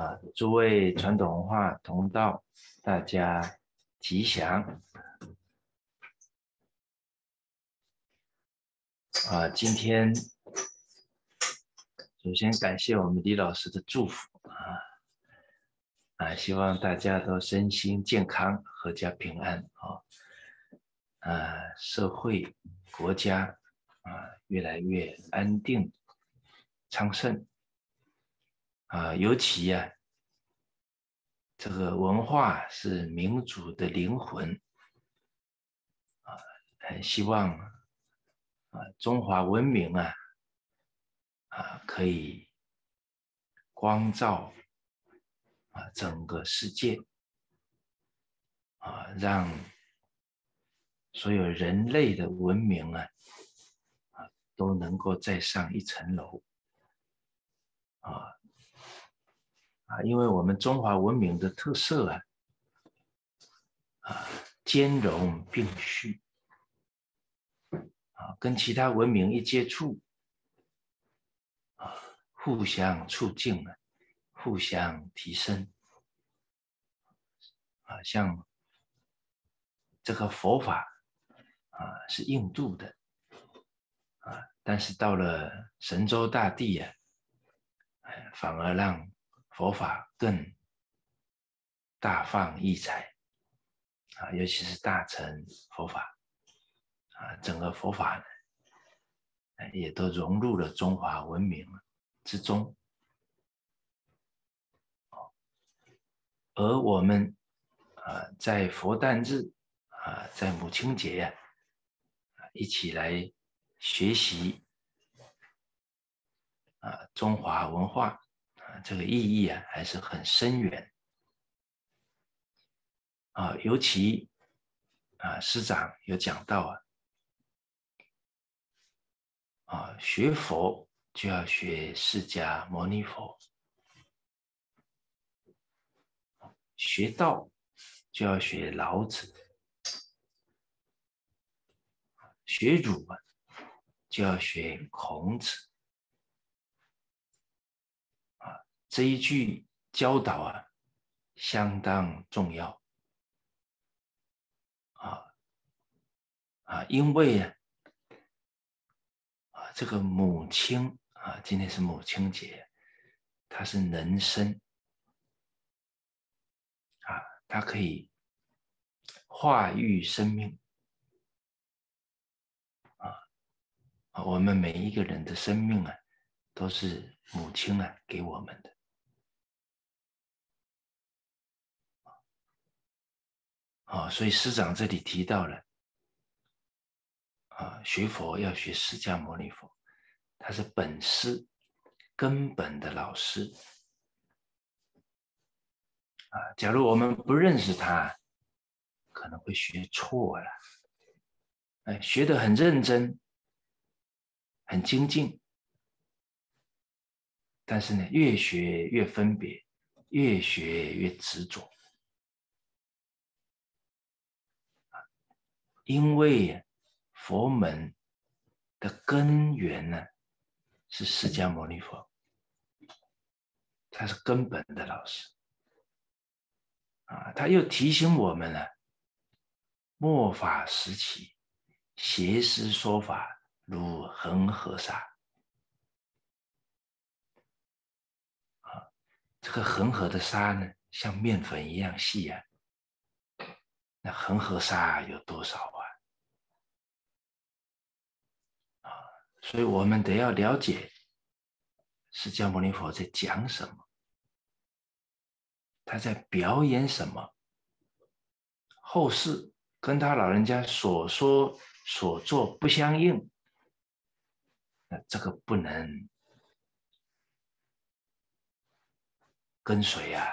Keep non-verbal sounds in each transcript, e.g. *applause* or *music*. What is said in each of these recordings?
啊，诸位传统文化同道，大家吉祥。啊，今天首先感谢我们李老师的祝福啊，啊，希望大家都身心健康、阖家平安啊，啊，社会、国家啊，越来越安定、昌盛。啊，尤其呀，这个文化是民族的灵魂啊，很希望啊，中华文明啊，啊，可以光照啊整个世界啊，让所有人类的文明啊，啊，都能够再上一层楼啊。啊，因为我们中华文明的特色啊，啊，兼容并蓄，啊，跟其他文明一接触，啊，互相促进啊，互相提升，啊，像这个佛法啊，是印度的，啊，但是到了神州大地呀，反而让佛法更大放异彩啊，尤其是大乘佛法啊，整个佛法呢，也都融入了中华文明之中。而我们啊，在佛诞日啊，在母亲节呀，一起来学习啊，中华文化。这个意义啊，还是很深远啊。尤其啊，师长有讲到啊，啊，学佛就要学释迦牟尼佛，学道就要学老子，学儒啊就要学孔子。这一句教导啊，相当重要啊啊，因为啊啊，这个母亲啊，今天是母亲节，她是能生啊，她可以化育生命，我们每一个人的生命啊，都是母亲啊给我们的。啊，所以师长这里提到了，啊，学佛要学释迦牟尼佛，他是本师根本的老师。啊，假如我们不认识他，可能会学错了。哎，学得很认真，很精进，但是呢，越学越分别，越学越执着。因为佛门的根源呢，是释迦牟尼佛，他是根本的老师啊。他又提醒我们了：末法时期，邪师说法如恒河沙。这个恒河的沙呢，像面粉一样细啊。那恒河沙有多少啊？所以我们得要了解释迦牟尼佛在讲什么，他在表演什么，后世跟他老人家所说所做不相应，那这个不能跟随啊，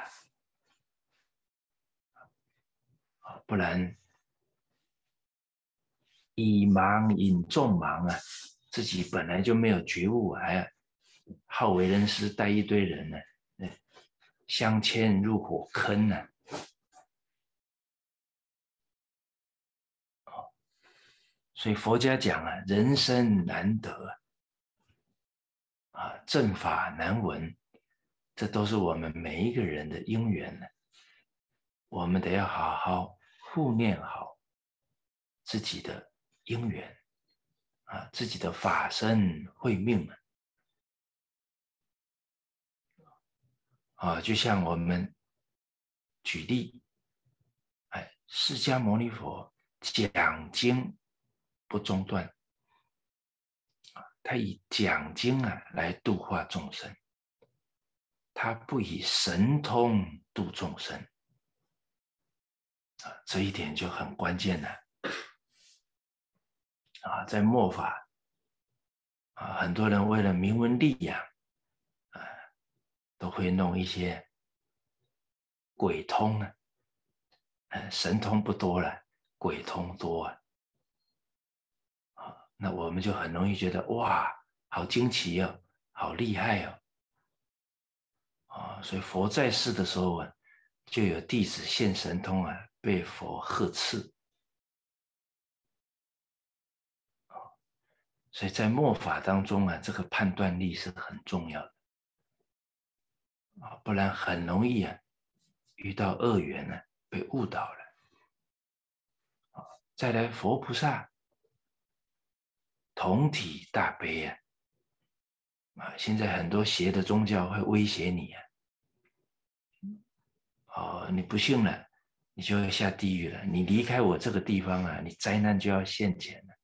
不然以盲引众盲啊。自己本来就没有觉悟，还好为人师，带一堆人呢，相牵入火坑呢。所以佛家讲啊，人生难得啊，正法难闻，这都是我们每一个人的因缘呢。我们得要好好护念好自己的因缘啊，自己的法身慧命啊，就像我们举例，哎，释迦牟尼佛讲经不中断，他以讲经啊来度化众生，他不以神通度众生。啊，这一点就很关键了。啊在末法，啊，很多人为了名闻利养，啊，都会弄一些鬼通啊，神通不多了，鬼通多啊。啊，那我们就很容易觉得哇，好惊奇哦，好厉害哦。啊，所以佛在世的时候啊，就有弟子现神通啊。被佛呵斥所以在末法当中啊，这个判断力是很重要的啊，不然很容易啊遇到恶缘呢，被误导了。再来，佛菩萨同体大悲啊啊，现在很多邪的宗教会威胁你啊，哦，你不信了。你就要下地狱了。你离开我这个地方啊，你灾难就要现前了。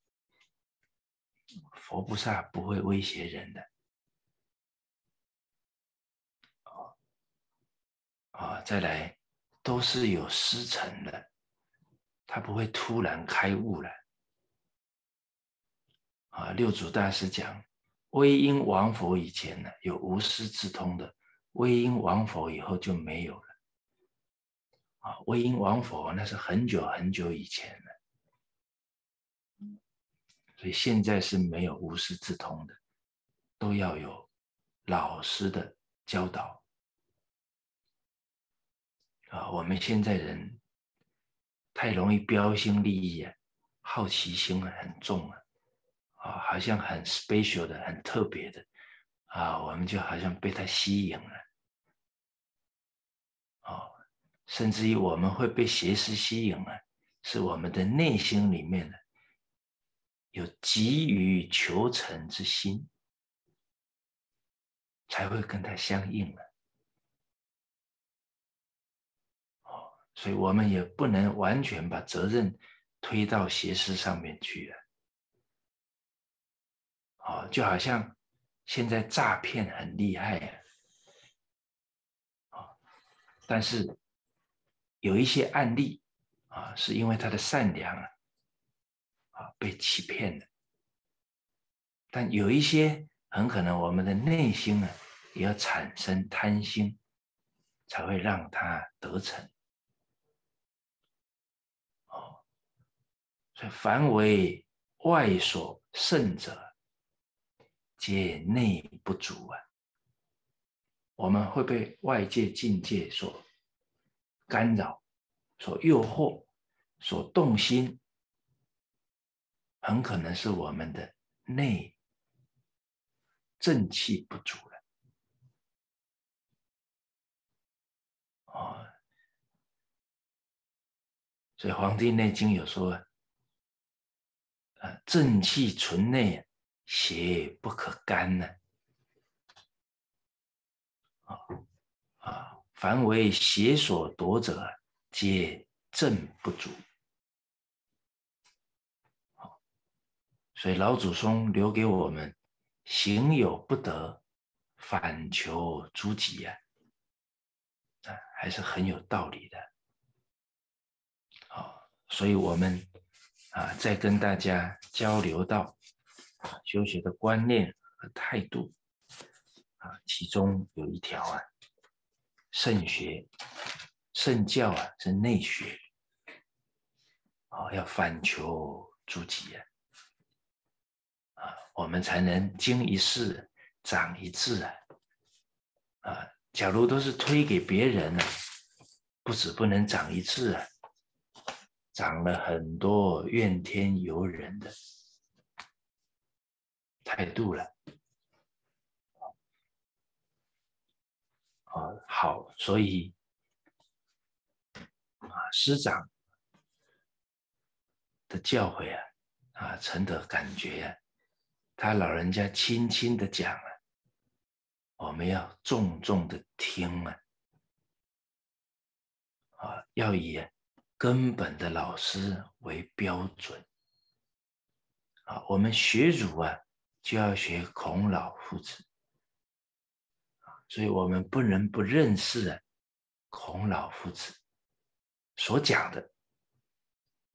佛菩萨不会威胁人的，啊啊，再来都是有师承的，他不会突然开悟了。啊，六祖大师讲，威因王佛以前呢有无师自通的，威因王佛以后就没有了。啊，威因王佛那是很久很久以前了，所以现在是没有无师自通的，都要有老师的教导。啊，我们现在人太容易标新立异啊，好奇心很重啊，啊，好像很 special 的、很特别的啊，我们就好像被他吸引了。甚至于我们会被邪思吸引啊，是我们的内心里面的有急于求成之心，才会跟他相应了。所以我们也不能完全把责任推到邪思上面去了。哦，就好像现在诈骗很厉害啊，但是。有一些案例啊，是因为他的善良啊，啊被欺骗了。但有一些很可能我们的内心呢，也要产生贪心，才会让他得逞。哦，所以凡为外所胜者，皆内不足啊。我们会被外界境界所。干扰、所诱惑、所动心，很可能是我们的内正气不足了。哦，所以《黄帝内经》有说：“啊，正气存内，邪不可干呢。”啊啊。凡为邪所夺者，皆正不足。所以老祖宗留给我们“行有不得，反求诸己”呀，啊，还是很有道理的。好，所以我们啊，在跟大家交流到修学的观念和态度啊，其中有一条啊。圣学、圣教啊，是内学，哦，要反求诸己啊，啊，我们才能经一事长一智啊，啊，假如都是推给别人呢，不止不能长一智啊，长了很多怨天尤人的态度了。啊好，所以啊师长的教诲啊啊，陈德感觉呀，他老人家轻轻的讲啊，我们要重重的听啊，啊要以根本的老师为标准啊，我们学儒啊就要学孔老夫子。所以我们不能不认识啊，孔老夫子所讲的，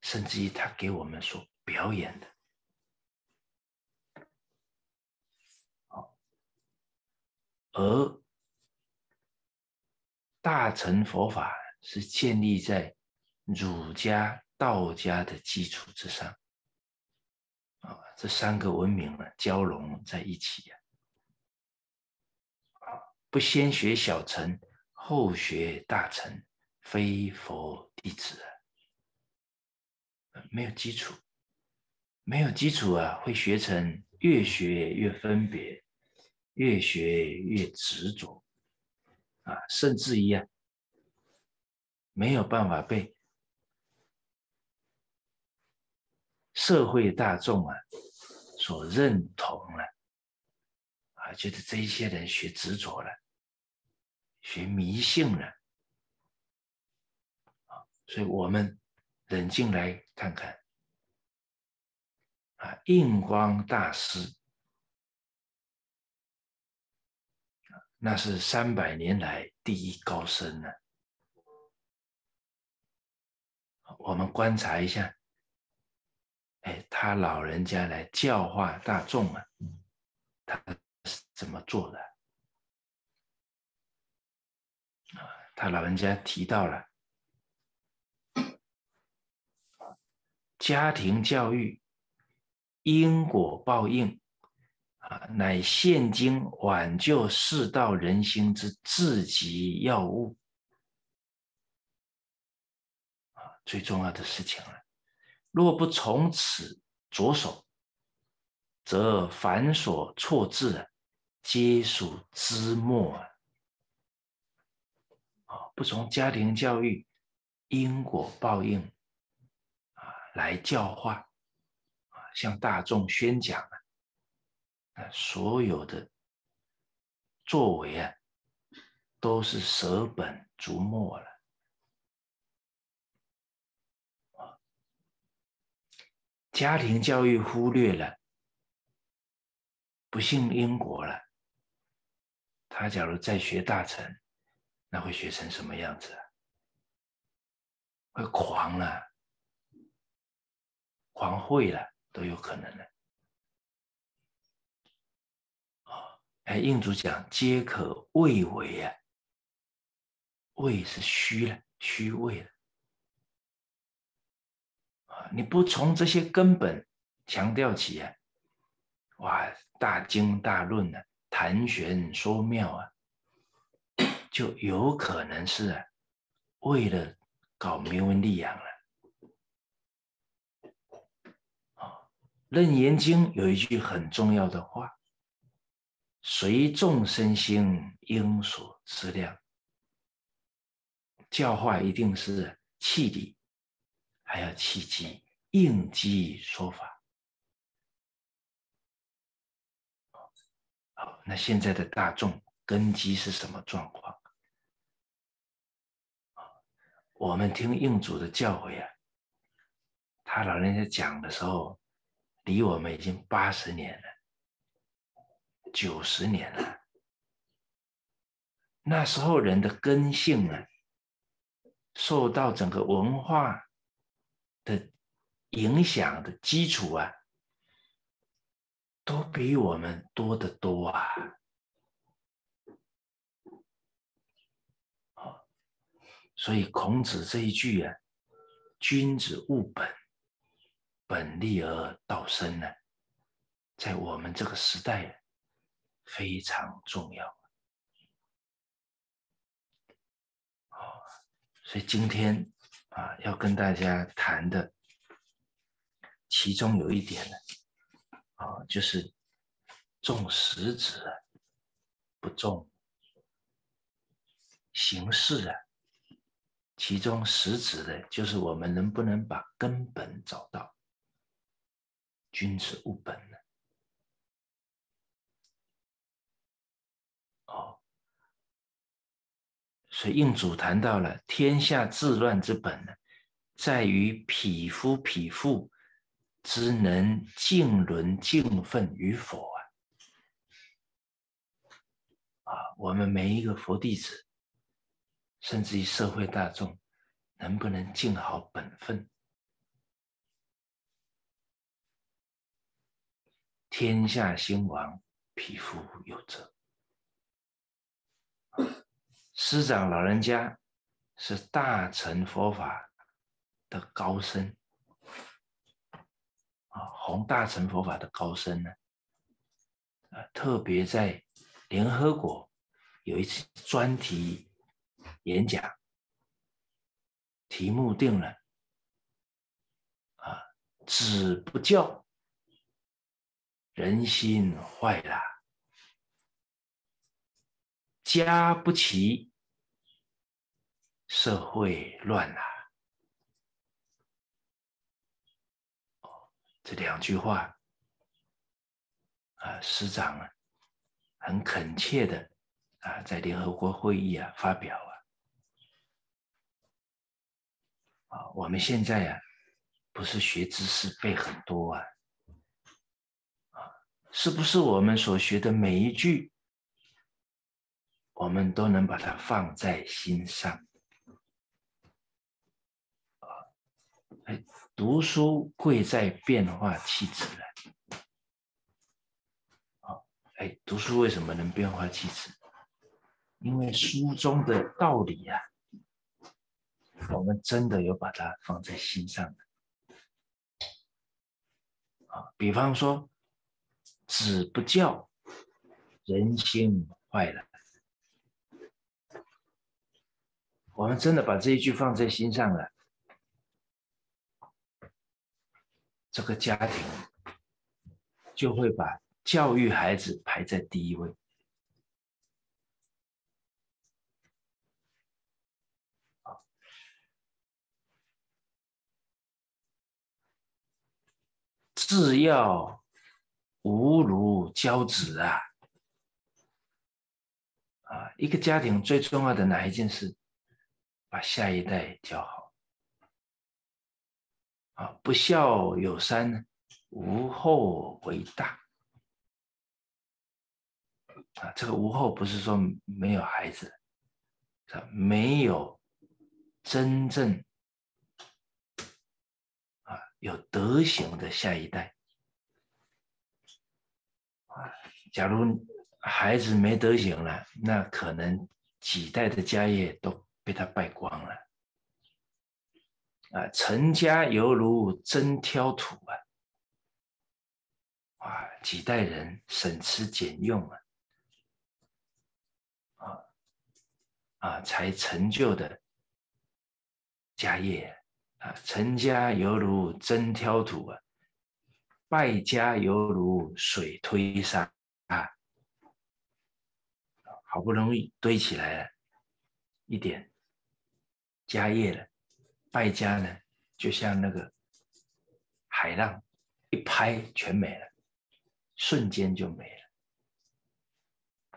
甚至于他给我们所表演的。而大乘佛法是建立在儒家、道家的基础之上，啊，这三个文明呢交融在一起呀。不先学小乘，后学大乘，非佛弟子啊！没有基础，没有基础啊，会学成越学越分别，越学越执着啊，甚至于啊，没有办法被社会大众啊所认同了啊，觉得这一些人学执着了。学迷信了啊！所以我们冷静来看看啊，印光大师那是三百年来第一高僧呢。我们观察一下，哎，他老人家来教化大众啊，他是怎么做的？他老人家提到了家庭教育因果报应乃现今挽救世道人心之至极要务啊，最重要的事情了。若不从此着手，则繁琐错字皆属之末啊。不从家庭教育、因果报应啊来教化啊，向大众宣讲啊，所有的作为啊，都是舍本逐末了。家庭教育忽略了，不信因果了，他假如再学大成。那会学成什么样子啊？会狂了，狂会了都有可能的。哎，印主讲皆可畏为啊，畏是虚了，虚伪了。你不从这些根本强调起啊，哇，大经大论呢，谈玄说妙啊。就有可能是啊为了搞名闻利养了。啊，《楞严经》有一句很重要的话：“随众生心，应所思量。”教化一定是气力，还要契机，应机说法。好，那现在的大众根基是什么状况？我们听应主的教诲啊，他老人家讲的时候，离我们已经八十年了，九十年了。那时候人的根性啊，受到整个文化的影响的基础啊，都比我们多得多啊。所以孔子这一句啊，“君子务本，本立而道生”呢，在我们这个时代非常重要。好，所以今天啊，要跟大家谈的，其中有一点呢，啊，就是重实质，不重形式啊，其中实质的就是我们能不能把根本找到。君子务本呢？哦，所以应主谈到了天下治乱之本呢，在于匹夫匹妇之能敬伦敬奋与否啊！啊，我们每一个佛弟子，甚至于社会大众，能不能尽好本分？天下兴亡，匹夫有责。师长老人家是大乘佛法的高僧啊，弘大乘佛法的高僧呢，啊，特别在联合国有一次专题演讲，题目定了啊，子不教。人心坏了，家不齐，社会乱了。这两句话啊，师长啊，很恳切的啊，在联合国会议啊发表啊。啊，我们现在啊，不是学知识背很多啊。是不是我们所学的每一句，我们都能把它放在心上？啊，哎，读书贵在变化气质。啊，哎，读书为什么能变化气质？因为书中的道理啊，我们真的有把它放在心上的。啊，比方说。子不教，人心坏了。我们真的把这一句放在心上了，这个家庭就会把教育孩子排在第一位。自要。无如教子啊！啊，一个家庭最重要的哪一件事？把下一代教好。啊，不孝有三，无后为大。啊，这个无后不是说没有孩子，没有真正啊有德行的下一代。啊假如孩子没德行了，那可能几代的家业都被他败光了。啊，成家犹如针挑土啊！啊，几代人省吃俭用啊，啊啊，才成就的家业啊，成家犹如针挑土啊，败家犹如水推沙。啊，好不容易堆起来了一点家业了，败家呢，就像那个海浪一拍全没了，瞬间就没了。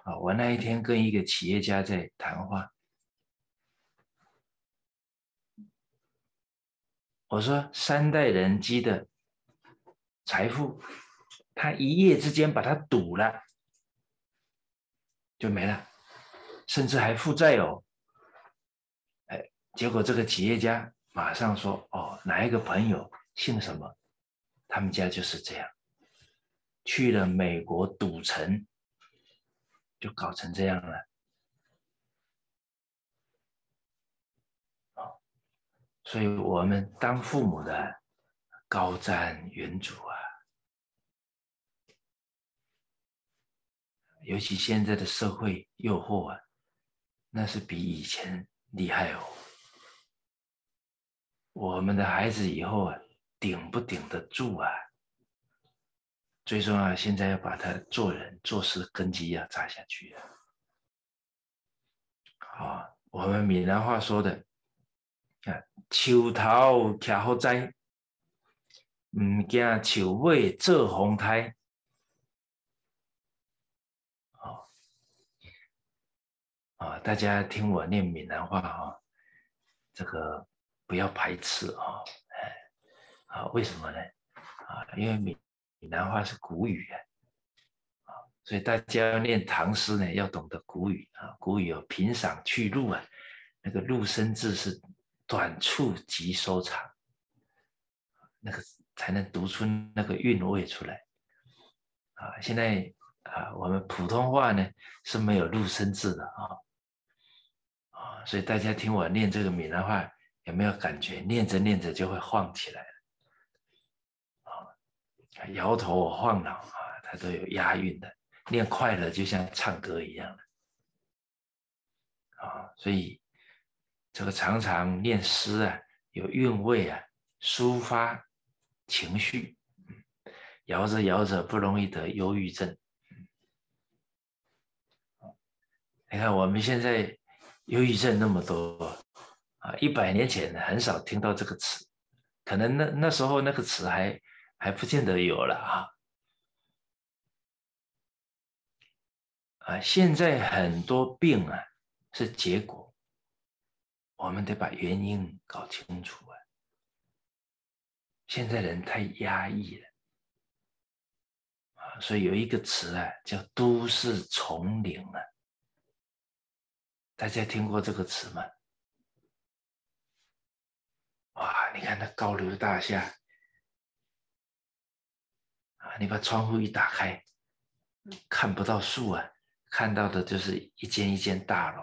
啊，我那一天跟一个企业家在谈话，我说三代人积的财富。他一夜之间把它赌了，就没了，甚至还负债哦。哎，结果这个企业家马上说：“哦，哪一个朋友姓什么？他们家就是这样，去了美国赌城，就搞成这样了。”所以我们当父母的高瞻远瞩啊。尤其现在的社会诱惑啊，那是比以前厉害哦。我们的孩子以后啊，顶不顶得住啊？最重要，现在要把他做人做事根基要扎下去啊。好，我们闽南话说的啊，树头徛好栽，唔惊树尾做红胎。哦，啊，大家听我念闽南话啊，这个不要排斥啊，哎，啊，为什么呢？啊，因为闽闽南话是古语啊。所以大家要念唐诗呢，要懂得古语啊。古语有平赏去路啊，那个入声字是短促即收长，那个才能读出那个韵味出来啊。现在啊，我们普通话呢是没有入声字的啊啊，所以大家听我念这个闽南话，有没有感觉？念着念着就会晃起来了啊，摇头晃脑啊，它都有押韵的。念快了，就像唱歌一样的啊，所以这个常常念诗啊，有韵味啊，抒发情绪，摇着摇着不容易得忧郁症。你看我们现在忧郁症那么多啊，一百年前很少听到这个词，可能那那时候那个词还还不见得有了啊。啊，现在很多病啊是结果，我们得把原因搞清楚啊。现在人太压抑了啊，所以有一个词啊叫“都市丛林”啊，大家听过这个词吗？哇，你看那高楼大厦啊，你把窗户一打开，看不到树啊。看到的就是一间一间大楼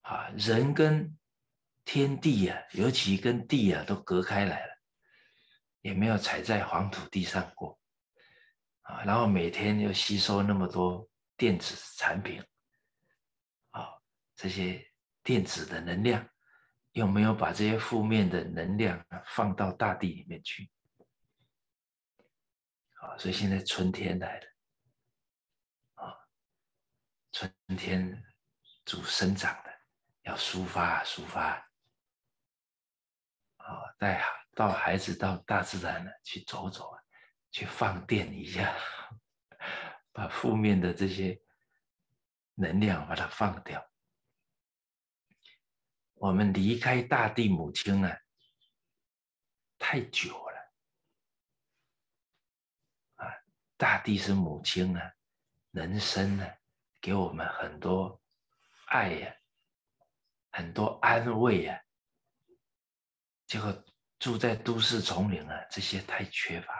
啊，人跟天地啊，尤其跟地啊，都隔开来了，也没有踩在黄土地上过啊。然后每天又吸收那么多电子产品啊，这些电子的能量，有没有把这些负面的能量放到大地里面去啊。所以现在春天来了。啊春天主生长的，要抒发抒发，啊，带到孩子到大自然呢去走走啊，去放电一下，*laughs* 把负面的这些能量把它放掉。我们离开大地母亲啊，太久了，啊，大地是母亲啊，人生呢。给我们很多爱呀，很多安慰呀，结果住在都市丛林啊，这些太缺乏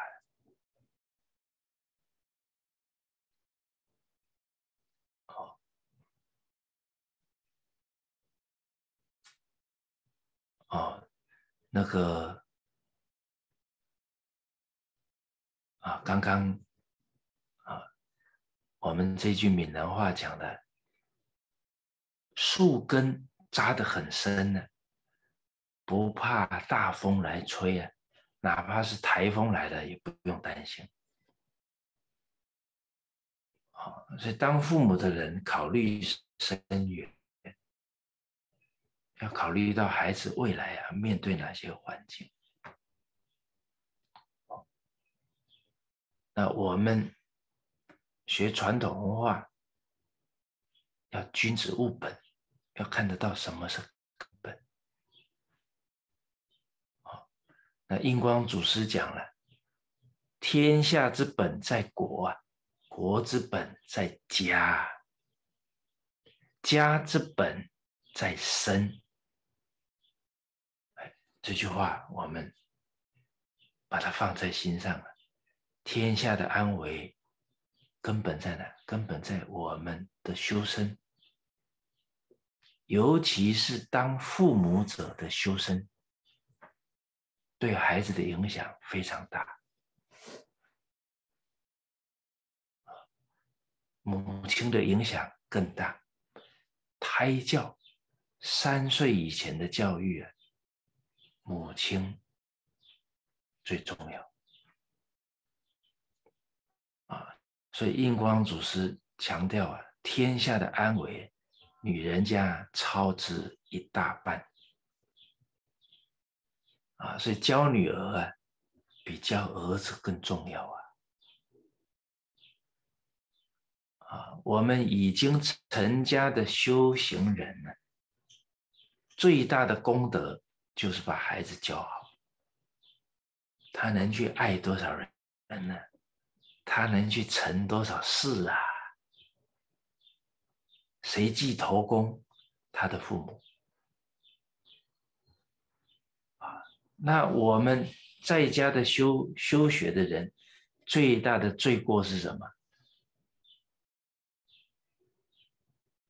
哦，那个啊，刚刚啊。我们这句闽南话讲的，树根扎得很深呢，不怕大风来吹啊，哪怕是台风来了也不用担心。好，所以当父母的人考虑深远，要考虑到孩子未来啊面对哪些环境。那我们。学传统文化，要君子务本，要看得到什么是根本。好，那印光祖师讲了：天下之本在国啊，国之本在家，家之本在身。这句话我们把它放在心上了。天下的安危。根本在哪？根本在我们的修身，尤其是当父母者的修身，对孩子的影响非常大。母亲的影响更大。胎教，三岁以前的教育啊，母亲最重要啊。所以印光祖师强调啊，天下的安危女人家超之一大半啊，所以教女儿啊，比教儿子更重要啊。啊，我们已经成家的修行人呢，最大的功德就是把孩子教好。他能去爱多少人人呢？他能去成多少事啊？谁记头功？他的父母啊。那我们在家的修修学的人，最大的罪过是什么？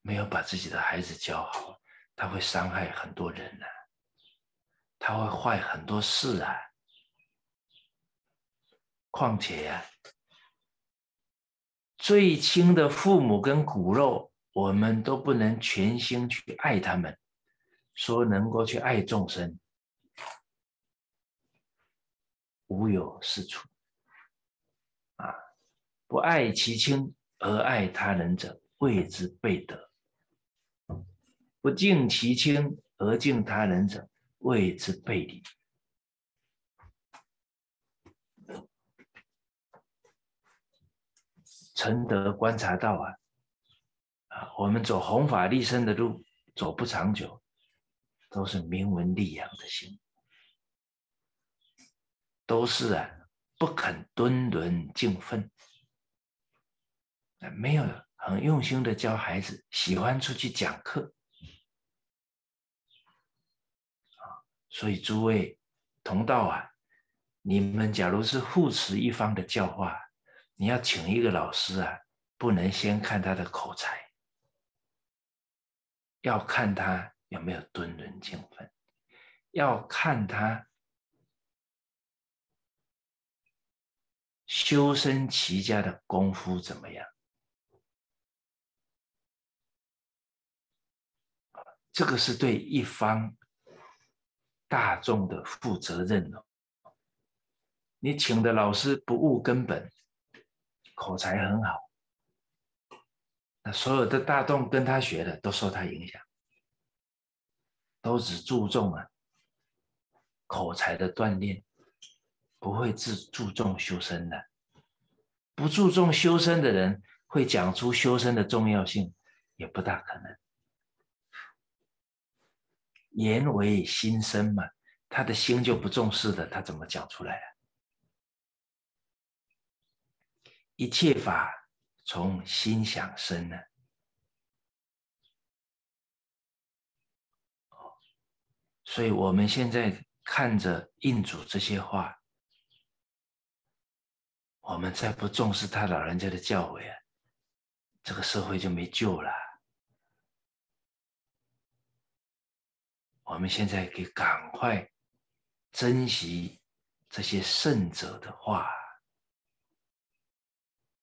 没有把自己的孩子教好，他会伤害很多人呢，他会坏很多事啊。况且呀，最亲的父母跟骨肉，我们都不能全心去爱他们，说能够去爱众生，无有是处。啊，不爱其亲而爱他人者，谓之悖德。不敬其亲而敬他人者，谓之背离。承德观察到啊，啊，我们走弘法立身的路，走不长久，都是名闻利养的心，都是啊，不肯敦伦敬分，没有很用心的教孩子，喜欢出去讲课。所以诸位同道啊，你们假如是护持一方的教化，你要请一个老师啊，不能先看他的口才，要看他有没有敦伦敬分，要看他修身齐家的功夫怎么样。这个是对一方。大众的负责任哦，你请的老师不务根本，口才很好，那所有的大众跟他学的都受他影响，都只注重啊口才的锻炼，不会自注重修身的，不注重修身的人会讲出修身的重要性，也不大可能。言为心生嘛，他的心就不重视的，他怎么讲出来啊？一切法从心想生呢。所以我们现在看着印主这些话，我们再不重视他老人家的教诲啊，这个社会就没救了。我们现在给赶快珍惜这些圣者的话，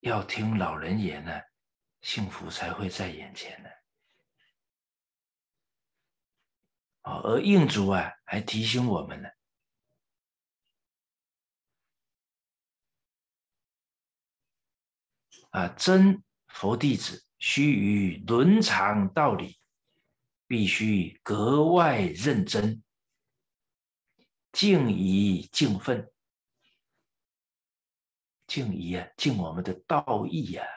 要听老人言呢，幸福才会在眼前呢。哦，而印主啊，还提醒我们呢，啊，真佛弟子须于伦常道理。必须格外认真，敬仪敬分，敬仪啊，敬我们的道义呀，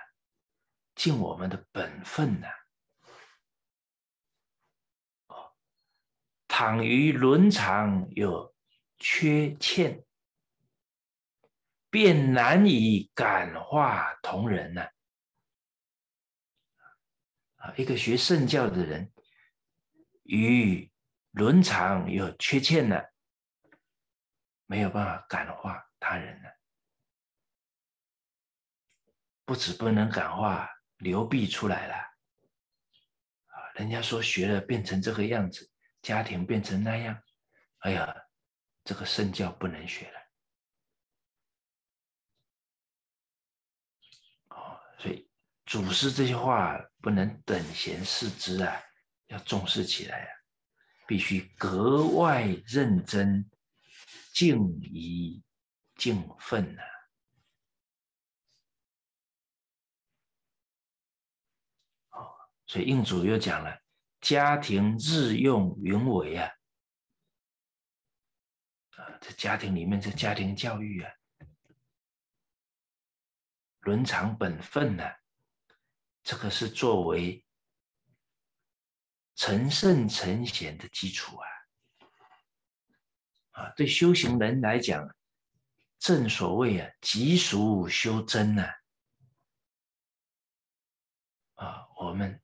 敬我们的本分呐。哦，倘于伦常有缺欠，便难以感化同仁呐。啊，一个学圣教的人。与伦常有缺欠的，没有办法感化他人了。不止不能感化，流弊出来了。人家说学了变成这个样子，家庭变成那样，哎呀，这个圣教不能学了。哦，所以祖师这些话不能等闲视之啊。要重视起来啊！必须格外认真、敬仪、敬奋呐。哦，所以印主又讲了：家庭日用云为啊，啊，在家庭里面，这家庭教育啊，伦常本分呢，这个是作为成圣成贤的基础啊，啊，对修行人来讲，正所谓啊，急俗修真呐，啊，我们。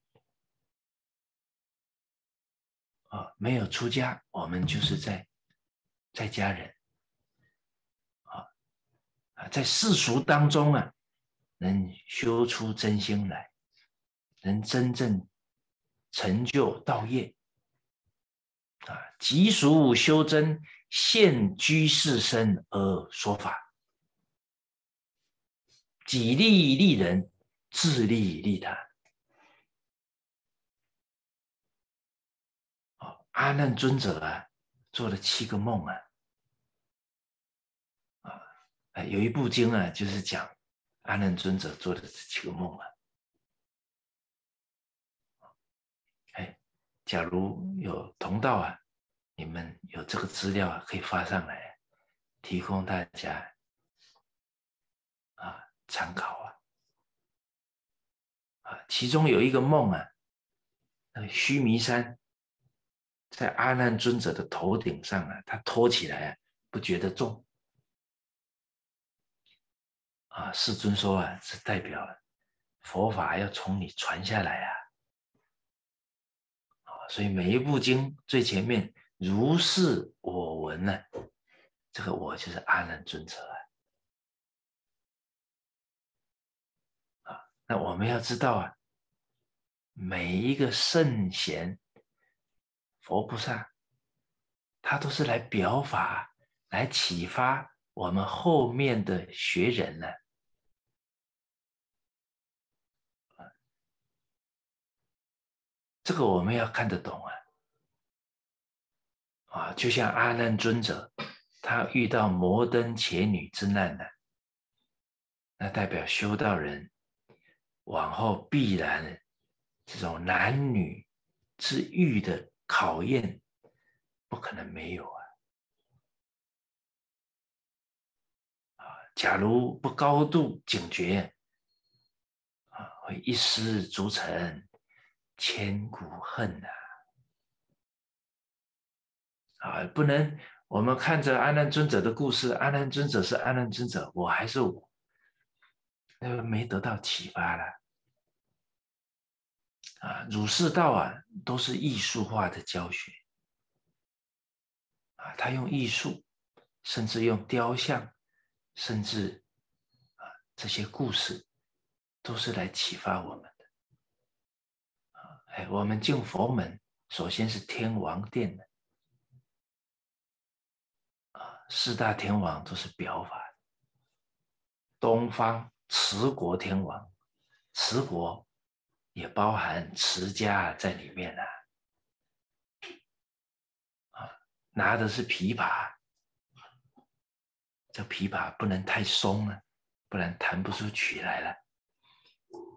啊，没有出家，我们就是在在家人，啊，在世俗当中啊，能修出真心来，能真正成就道业，啊，即俗修真，现居士身而说法，己利利人，自利利他。阿难尊者啊，做了七个梦啊，啊，有一部经啊，就是讲阿难尊者做的这七个梦啊。假如有同道啊，你们有这个资料啊，可以发上来，提供大家啊参考啊。啊，其中有一个梦啊，那个须弥山。在阿难尊者的头顶上啊，他托起来啊，不觉得重啊。世尊说啊，是代表佛法要从你传下来，啊，所以每一部经最前面如是我闻呢，这个我就是阿难尊者啊。啊，那我们要知道啊，每一个圣贤。佛菩萨，他都是来表法，来启发我们后面的学人呢。这个我们要看得懂啊。啊，就像阿难尊者，他遇到摩登伽女之难呢，那代表修道人往后必然这种男女之欲的。考验不可能没有啊！啊，假如不高度警觉，啊，会一失足成千古恨呐！啊，不能我们看着阿难尊者的故事，阿难尊者是阿难尊者，我还是我，那个没得到启发了。啊，儒释道啊，都是艺术化的教学啊。他用艺术，甚至用雕像，甚至啊这些故事，都是来启发我们。哎，我们进佛门，首先是天王殿的啊，四大天王都是表法。东方持国天王，持国。也包含持家在里面呢，啊，拿的是琵琶，这琵琶不能太松了，不然弹不出曲来了。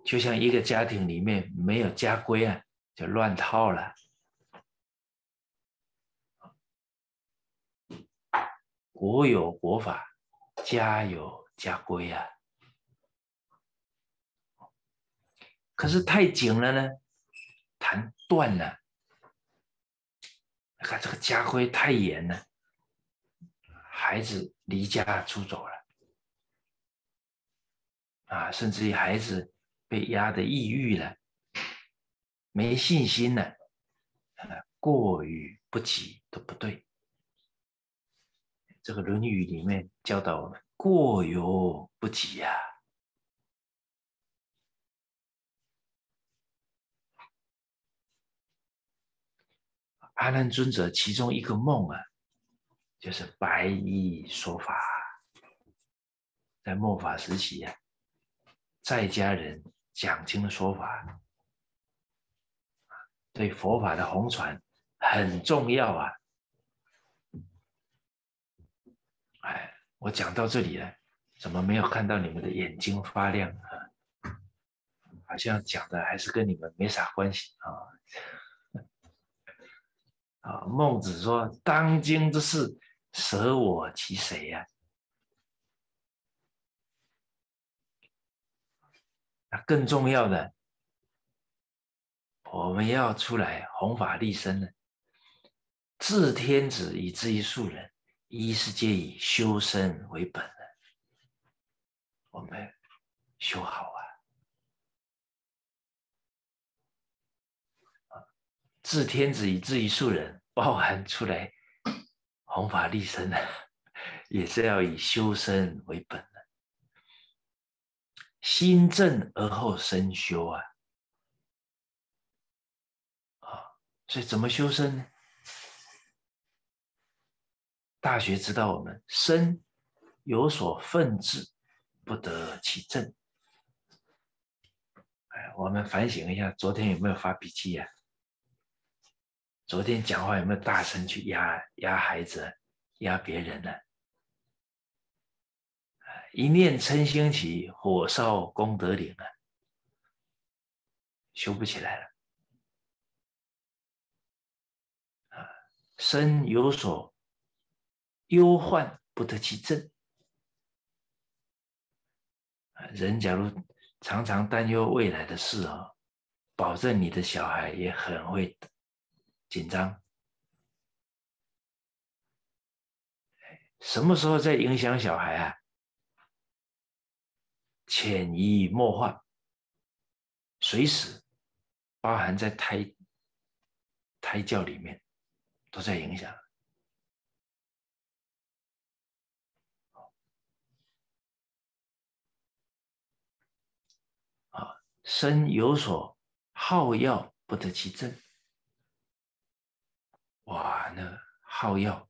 就像一个家庭里面没有家规啊，就乱套了。国有国法，家有家规啊。可是太紧了呢，弹断了。看这个家规太严了，孩子离家出走了，啊，甚至于孩子被压得抑郁了，没信心了，啊，过于不及都不对。这个《论语》里面教导我们：过犹不及呀。阿难尊者其中一个梦啊，就是白衣说法，在末法时期啊，在家人讲经的说法，对佛法的红传很重要啊。哎，我讲到这里了，怎么没有看到你们的眼睛发亮啊？好像讲的还是跟你们没啥关系啊。孟子说：“当今之事，舍我其谁呀？”那更重要的，我们要出来弘法利生呢。治天子以至于庶人，一是皆以修身为本的。我们修好啊！治天子以至于庶人，包含出来弘法利生的，*laughs* 也是要以修身为本。心正而后身修啊！啊，所以怎么修身呢？大学知道我们身有所奋志，不得其正。哎，我们反省一下，昨天有没有发脾气呀？昨天讲话有没有大声去压压孩子、压别人呢？一念嗔心起，火烧功德林啊，修不起来了。啊，身有所忧患，不得其正。人假如常常担忧未来的事啊，保证你的小孩也很会紧张。什么时候在影响小孩啊？潜移默化，随时包含在胎胎教里面，都在影响。啊，身有所好药，不得其正。哇，那好药，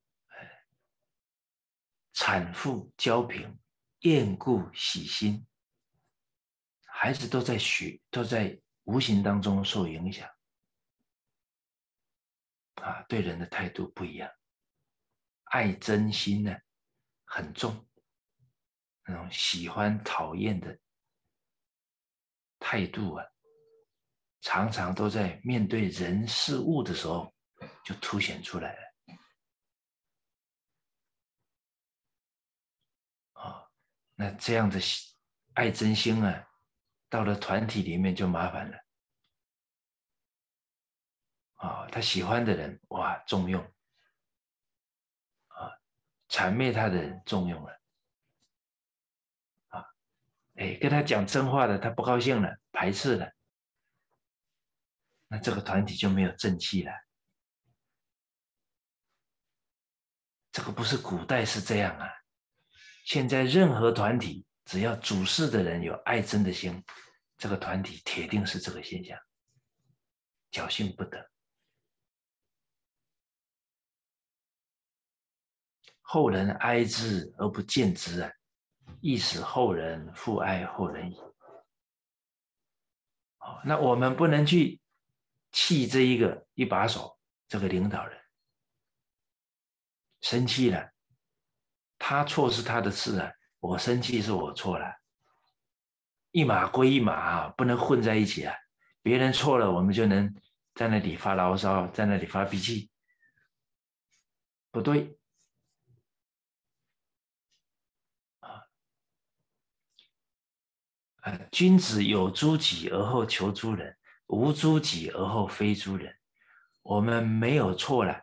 产妇娇平，厌故喜心。孩子都在学，都在无形当中受影响，啊，对人的态度不一样，爱真心呢很重，那种喜欢讨厌的态度啊，常常都在面对人事物的时候就凸显出来了，啊，那这样的爱真心啊。到了团体里面就麻烦了，啊，他喜欢的人哇重用，啊，谄媚他的人重用了，啊，哎，跟他讲真话的他不高兴了，排斥了，那这个团体就没有正气了。这个不是古代是这样啊，现在任何团体。只要主事的人有爱憎的心，这个团体铁定是这个现象，侥幸不得。后人哀之而不见之啊，亦使后人复哀后人矣。好，那我们不能去气这一个一把手，这个领导人生气了，他错是他的事啊。我生气是我错了，一码归一码，不能混在一起啊。别人错了，我们就能在那里发牢骚，在那里发脾气，不对啊！君子有诸己而后求诸人，无诸己而后非诸人。我们没有错了，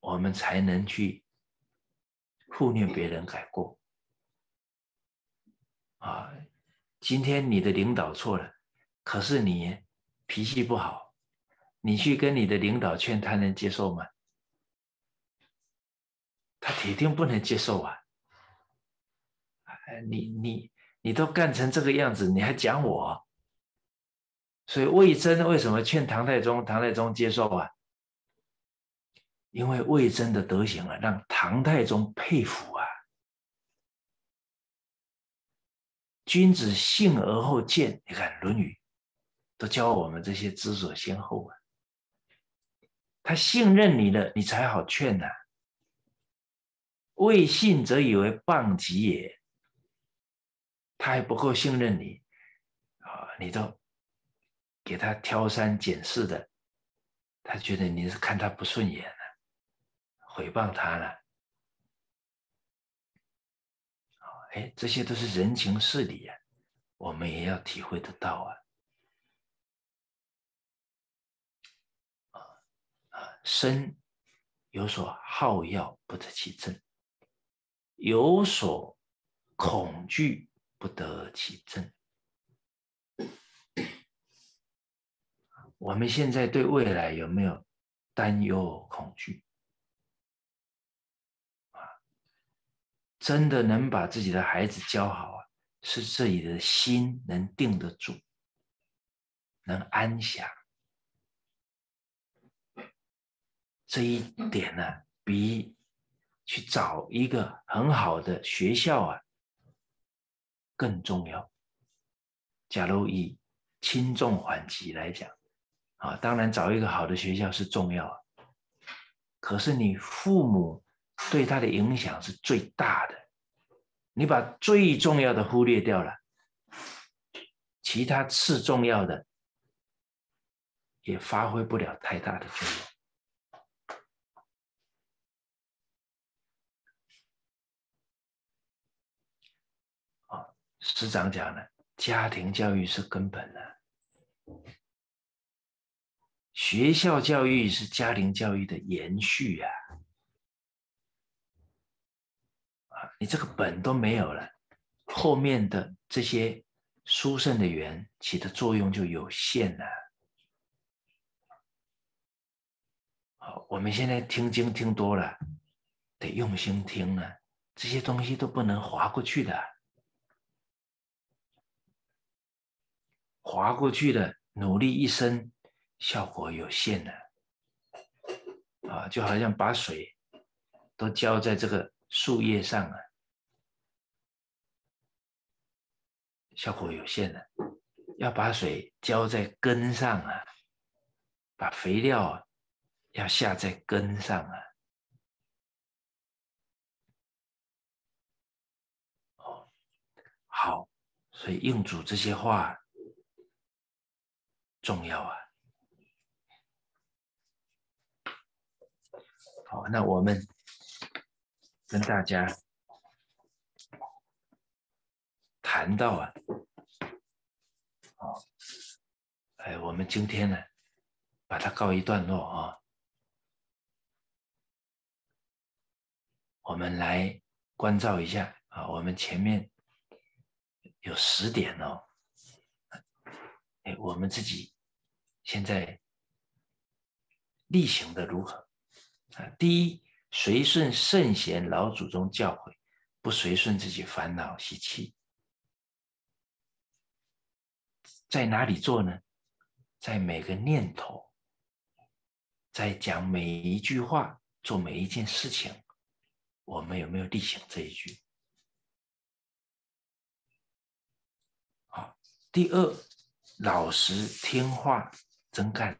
我们才能去护念别人改过。啊，今天你的领导错了，可是你脾气不好，你去跟你的领导劝，他能接受吗？他铁定不能接受啊！你你你都干成这个样子，你还讲我？所以魏征为什么劝唐太宗？唐太宗接受啊？因为魏征的德行啊，让唐太宗佩服啊。君子信而后见，你看《论语》都教我们这些知所先后啊。他信任你了，你才好劝呐。未信则以为谤己也。他还不够信任你啊，你都给他挑三拣四的，他觉得你是看他不顺眼了，诽谤他了。哎，这些都是人情事理呀，我们也要体会得到啊。啊啊，身有所好要，不得其正；有所恐惧，不得其正。*coughs* 我们现在对未来有没有担忧、恐惧？真的能把自己的孩子教好啊，是自己的心能定得住，能安详。这一点呢，比去找一个很好的学校啊更重要。假如以轻重缓急来讲。啊，当然找一个好的学校是重要啊，可是你父母对他的影响是最大的。你把最重要的忽略掉了，其他次重要的也发挥不了太大的作用。啊，师长讲了，家庭教育是根本的。学校教育是家庭教育的延续！啊，你这个本都没有了，后面的这些殊胜的缘起的作用就有限了。好，我们现在听经听多了，得用心听啊，这些东西都不能划过去的，划过去的，努力一生。效果有限的啊，就好像把水都浇在这个树叶上啊，效果有限的。要把水浇在根上啊，把肥料要下在根上啊。哦，好，所以应主这些话重要啊。好，那我们跟大家谈到啊，好，哎，我们今天呢，把它告一段落啊，我们来关照一下啊，我们前面有十点哦，哎，我们自己现在例行的如何？啊，第一，随顺圣贤老祖宗教诲，不随顺自己烦恼习气，在哪里做呢？在每个念头，在讲每一句话，做每一件事情，我们有没有例行这一句？好，第二，老实听话，真干。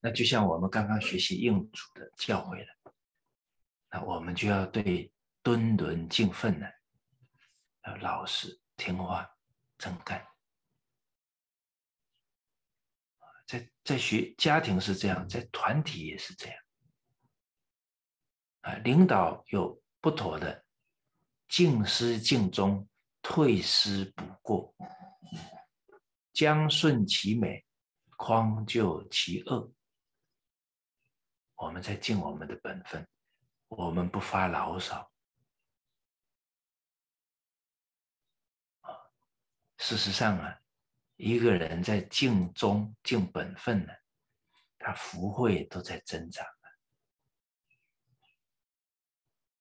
那就像我们刚刚学习应主的教诲了，那我们就要对敦伦敬奋呢，要老实听话、真干。在在学家庭是这样，在团体也是这样。啊，领导有不妥的，敬师敬忠，退师补过，将顺其美，匡救其恶。我们在尽我们的本分，我们不发牢骚事实上啊，一个人在尽忠、尽本分呢，他福慧都在增长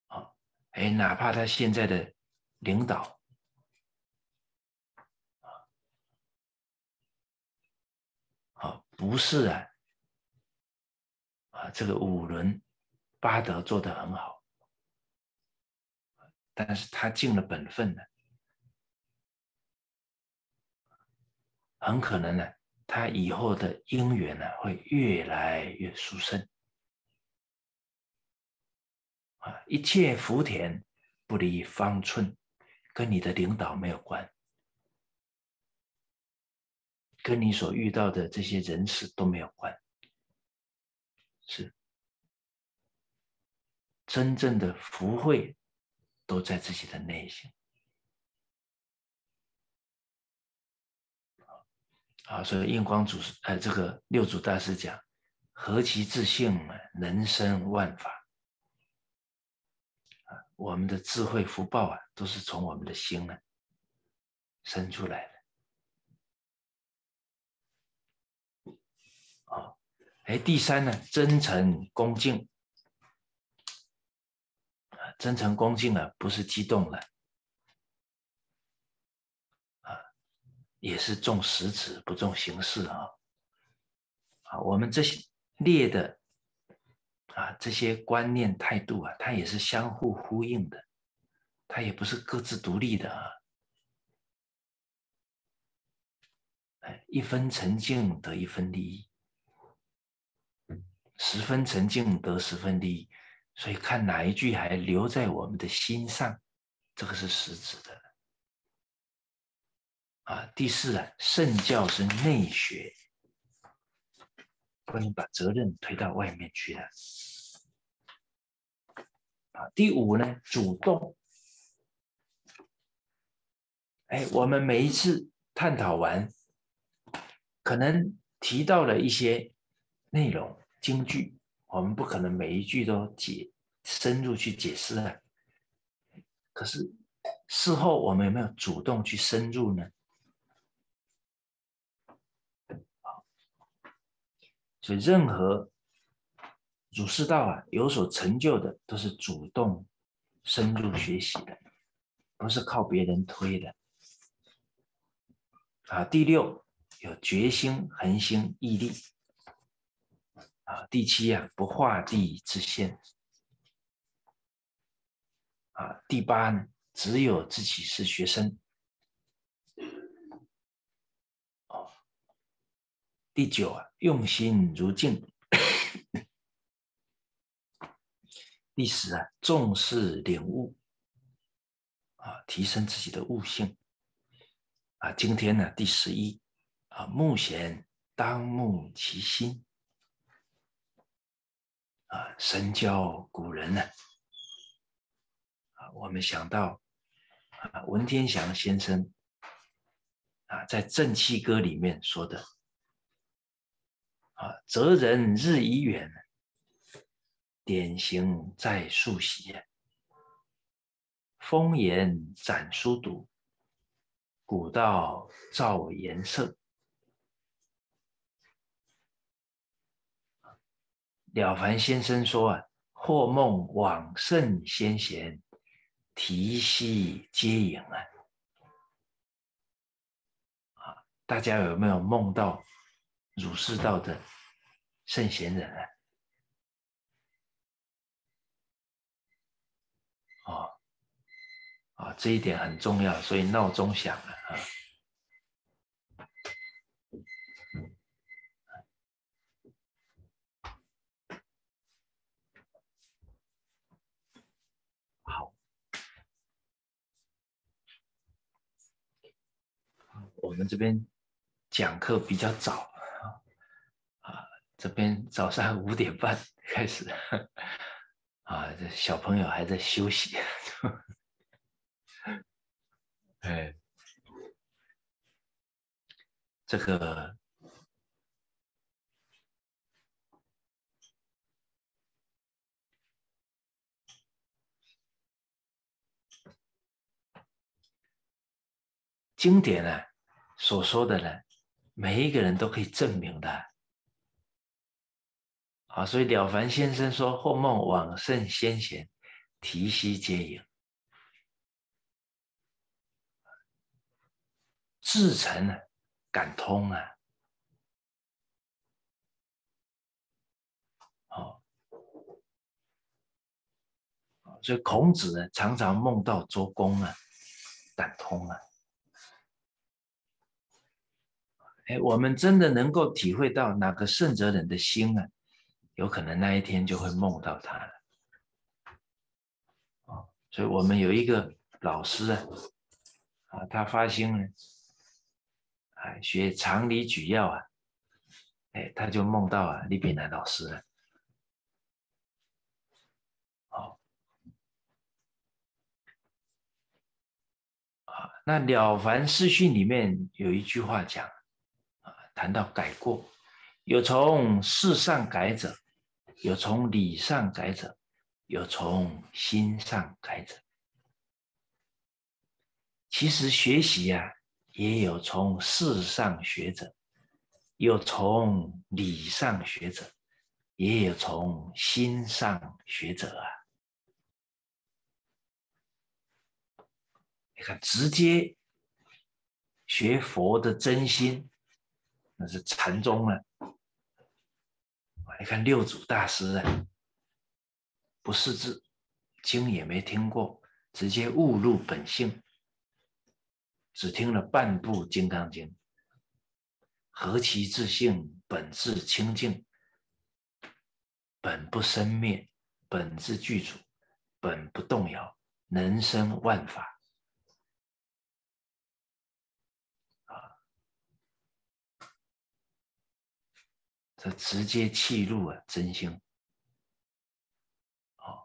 啊。哎，哪怕他现在的领导啊，不是啊。这个五伦八德做得很好，但是他尽了本分呢，很可能呢，他以后的姻缘呢会越来越殊胜啊！一切福田不离方寸，跟你的领导没有关跟你所遇到的这些人事都没有关，是真正的福慧都在自己的内心。啊，所以印光祖师，呃，这个六祖大师讲：“何其自性啊，能生万法。”啊，我们的智慧福报啊，都是从我们的心啊生出来的。啊，哎，第三呢，真诚恭敬。啊，真诚恭敬啊，不是激动了。也是重实质不重形式啊！啊，我们这些列的啊这些观念态度啊，它也是相互呼应的，它也不是各自独立的啊。一分沉静得一分利益，十分沉静得十分利益，所以看哪一句还留在我们的心上，这个是实质的。啊，第四啊，圣教是内学，不能把责任推到外面去了。啊，第五呢，主动。哎，我们每一次探讨完，可能提到了一些内容京剧，我们不可能每一句都解深入去解释啊。可是事后我们有没有主动去深入呢？所以，任何儒释道啊，有所成就的，都是主动深入学习的，不是靠别人推的。啊，第六有决心、恒心、毅力。啊，第七啊，不画地自限。啊，第八呢，只有自己是学生。第九啊，用心如镜。第十啊，重视领悟啊，提升自己的悟性啊。今天呢，第十一啊，目前当目其心啊，神教古人呢啊，我们想到啊，文天祥先生啊，在《正气歌》里面说的。啊，择人日已远，典型在树习。风言展书读，古道照颜色。了凡先生说啊，或梦往圣先贤，提膝接影啊。啊，大家有没有梦到？儒释道的圣贤人啊，哦，啊，这一点很重要，所以闹钟响了啊。好，我们这边讲课比较早。这边早上五点半开始，啊，这小朋友还在休息。哎，这个经典呢，所说的呢，每一个人都可以证明的。啊，所以了凡先生说：“或梦往圣先贤，提膝接引，至诚啊，感通啊。”哦，所以孔子呢，常常梦到周公啊，感通啊。哎，我们真的能够体会到哪个圣哲人的心啊？有可能那一天就会梦到他了，啊，所以我们有一个老师啊，啊，他发心呢，啊，啊，学常理举要啊，哎，他就梦到啊李炳南老师了。好，啊，那《了凡四训》里面有一句话讲，啊，谈到改过，有从事上改者，有从理上改者，有从心上改者。其实学习呀，也有从事上学者，有从理上学者，也有从心上学者啊。你看，直接学佛的真心，那是禅宗啊。你看六祖大师啊，不识字，经也没听过，直接悟入本性。只听了半部《金刚经》，何其自性，本自清净，本不生灭，本自具足，本不动摇，能生万法。这直接契入啊真心。哦，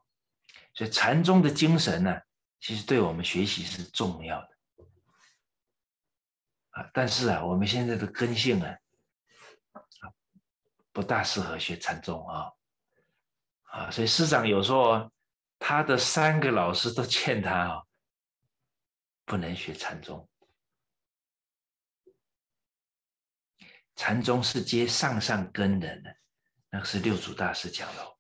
所以禅宗的精神呢，其实对我们学习是重要的。啊，但是啊，我们现在的根性啊，不大适合学禅宗啊，啊，所以师长有时候他的三个老师都劝他啊，不能学禅宗。禅宗是接上上根的，那个是六祖大师讲的，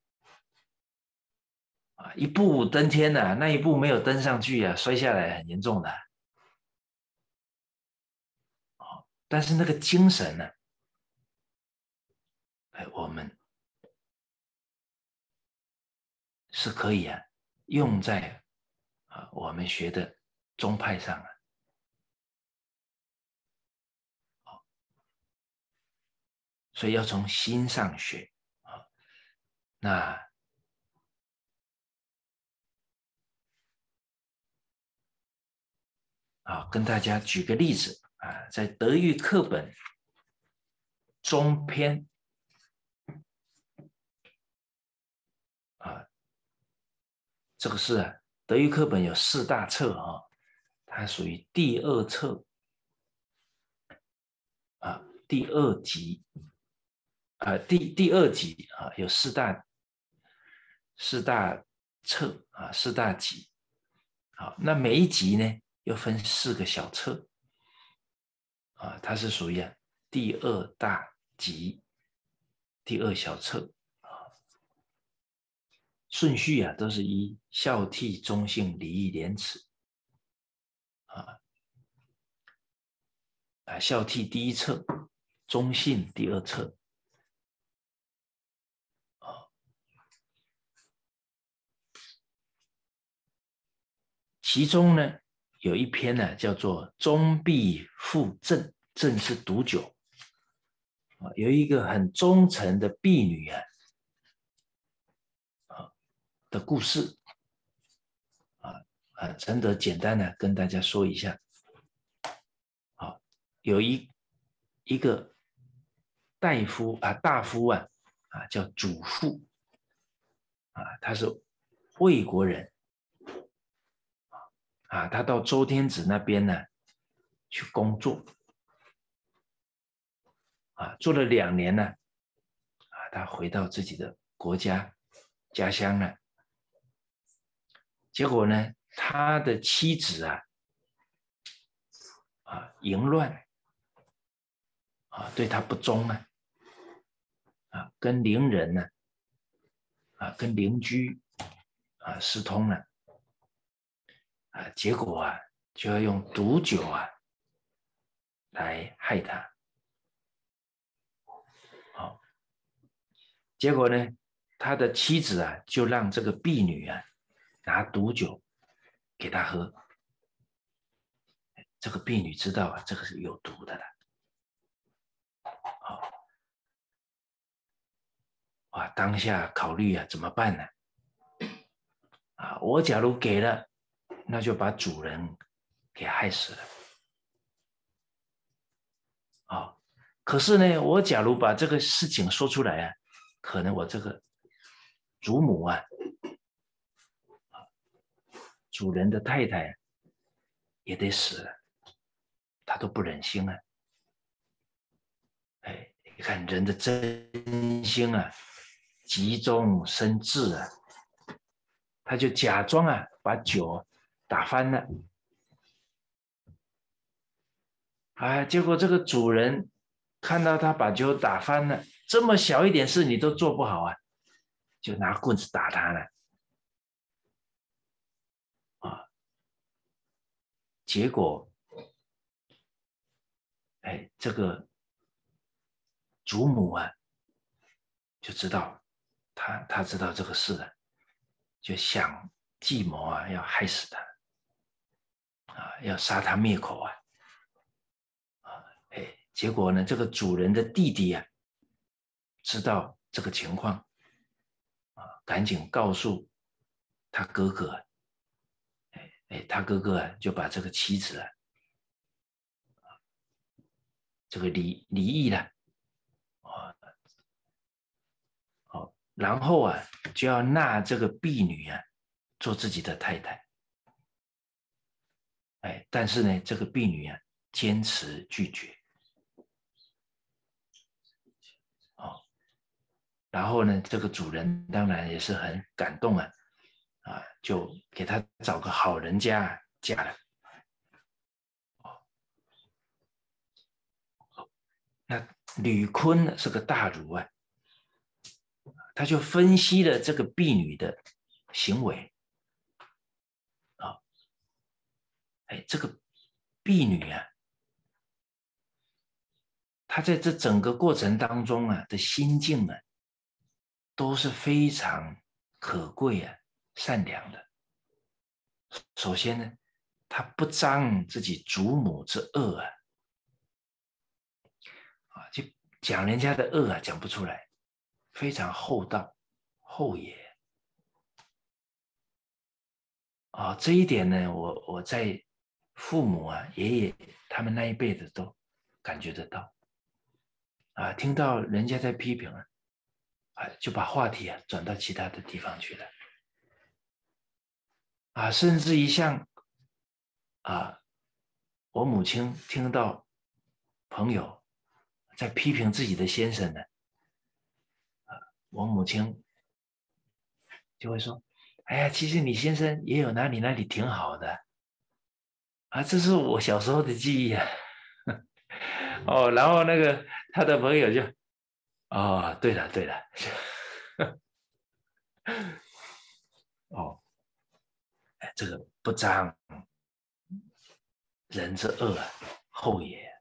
啊，一步登天呐，那一步没有登上去啊，摔下来很严重的。但是那个精神呢？哎，我们是可以啊，用在啊我们学的宗派上啊。所以要从心上学啊。那啊，跟大家举个例子。啊，在德育课本中篇啊，这个是啊，德育课本有四大册啊，它属于第二册啊，第二集啊，第第二集啊，有四大四大册啊，四大集。好，那每一集呢，又分四个小册。啊，它是属于啊第二大集，第二小册啊，顺序啊都是以孝悌忠信礼义廉耻啊啊，孝悌第一册，忠信第二册其中呢。有一篇呢，叫做《忠必复正》，正是毒酒啊。有一个很忠诚的婢女啊，啊的故事啊啊，陈德简单的跟大家说一下。好，有一一个大夫啊，大夫啊啊，叫祖父啊，他是魏国人。啊，他到周天子那边呢，去工作，啊，做了两年呢，啊，他回到自己的国家家乡了。结果呢，他的妻子啊，啊，淫乱，啊，对他不忠啊，啊，跟邻人呢，啊，跟邻居啊，私通了。啊，结果啊，就要用毒酒啊来害他。好，结果呢，他的妻子啊，就让这个婢女啊拿毒酒给他喝。这个婢女知道啊，这个是有毒的了。好，啊，当下考虑啊，怎么办呢？*coughs* 啊，我假如给了。那就把主人给害死了啊可是呢，我假如把这个事情说出来啊，可能我这个祖母啊，主人的太太也得死了，他都不忍心啊。哎，你看人的真心啊，急中生智啊，他就假装啊，把酒打翻了。啊！结果这个主人看到他把酒打翻了，这么小一点事你都做不好啊，就拿棍子打他了。啊！结果，哎，这个祖母啊，就知道他他知道这个事了，就想计谋啊，要害死他，啊，要杀他灭口啊。啊，哎结果呢，这个主人的弟弟啊，知道这个情况，啊，赶紧告诉他哥哥，哎哎，他哥哥啊，就把这个妻子啊，这个离离异了，啊，好，然后啊，就要纳这个婢女啊，做自己的太太，哎，但是呢，这个婢女啊，坚持拒绝。哦然后呢，这个主人当然也是很感动啊，啊，就给他找个好人家嫁了。哦那吕坤是个大儒啊，他就分析了这个婢女的行为，啊，哎，这个婢女啊，她在这整个过程当中啊的心境啊。都是非常可贵啊，善良的。首先呢，他不彰自己祖母之恶啊，啊，就讲人家的恶啊，讲不出来，非常厚道、厚也。啊，这一点呢，我我在父母啊、爷爷他们那一辈子都感觉得到。啊，听到人家在批评啊。就把话题啊转到其他的地方去了，啊，甚至于像啊，我母亲听到朋友在批评自己的先生呢，啊，我母亲就会说：“哎呀，其实你先生也有哪里哪里挺好的，啊，这是我小时候的记忆啊。*laughs* ”哦，然后那个他的朋友就。啊，对了对了，*laughs* 哦，这个不彰人之恶啊，后也，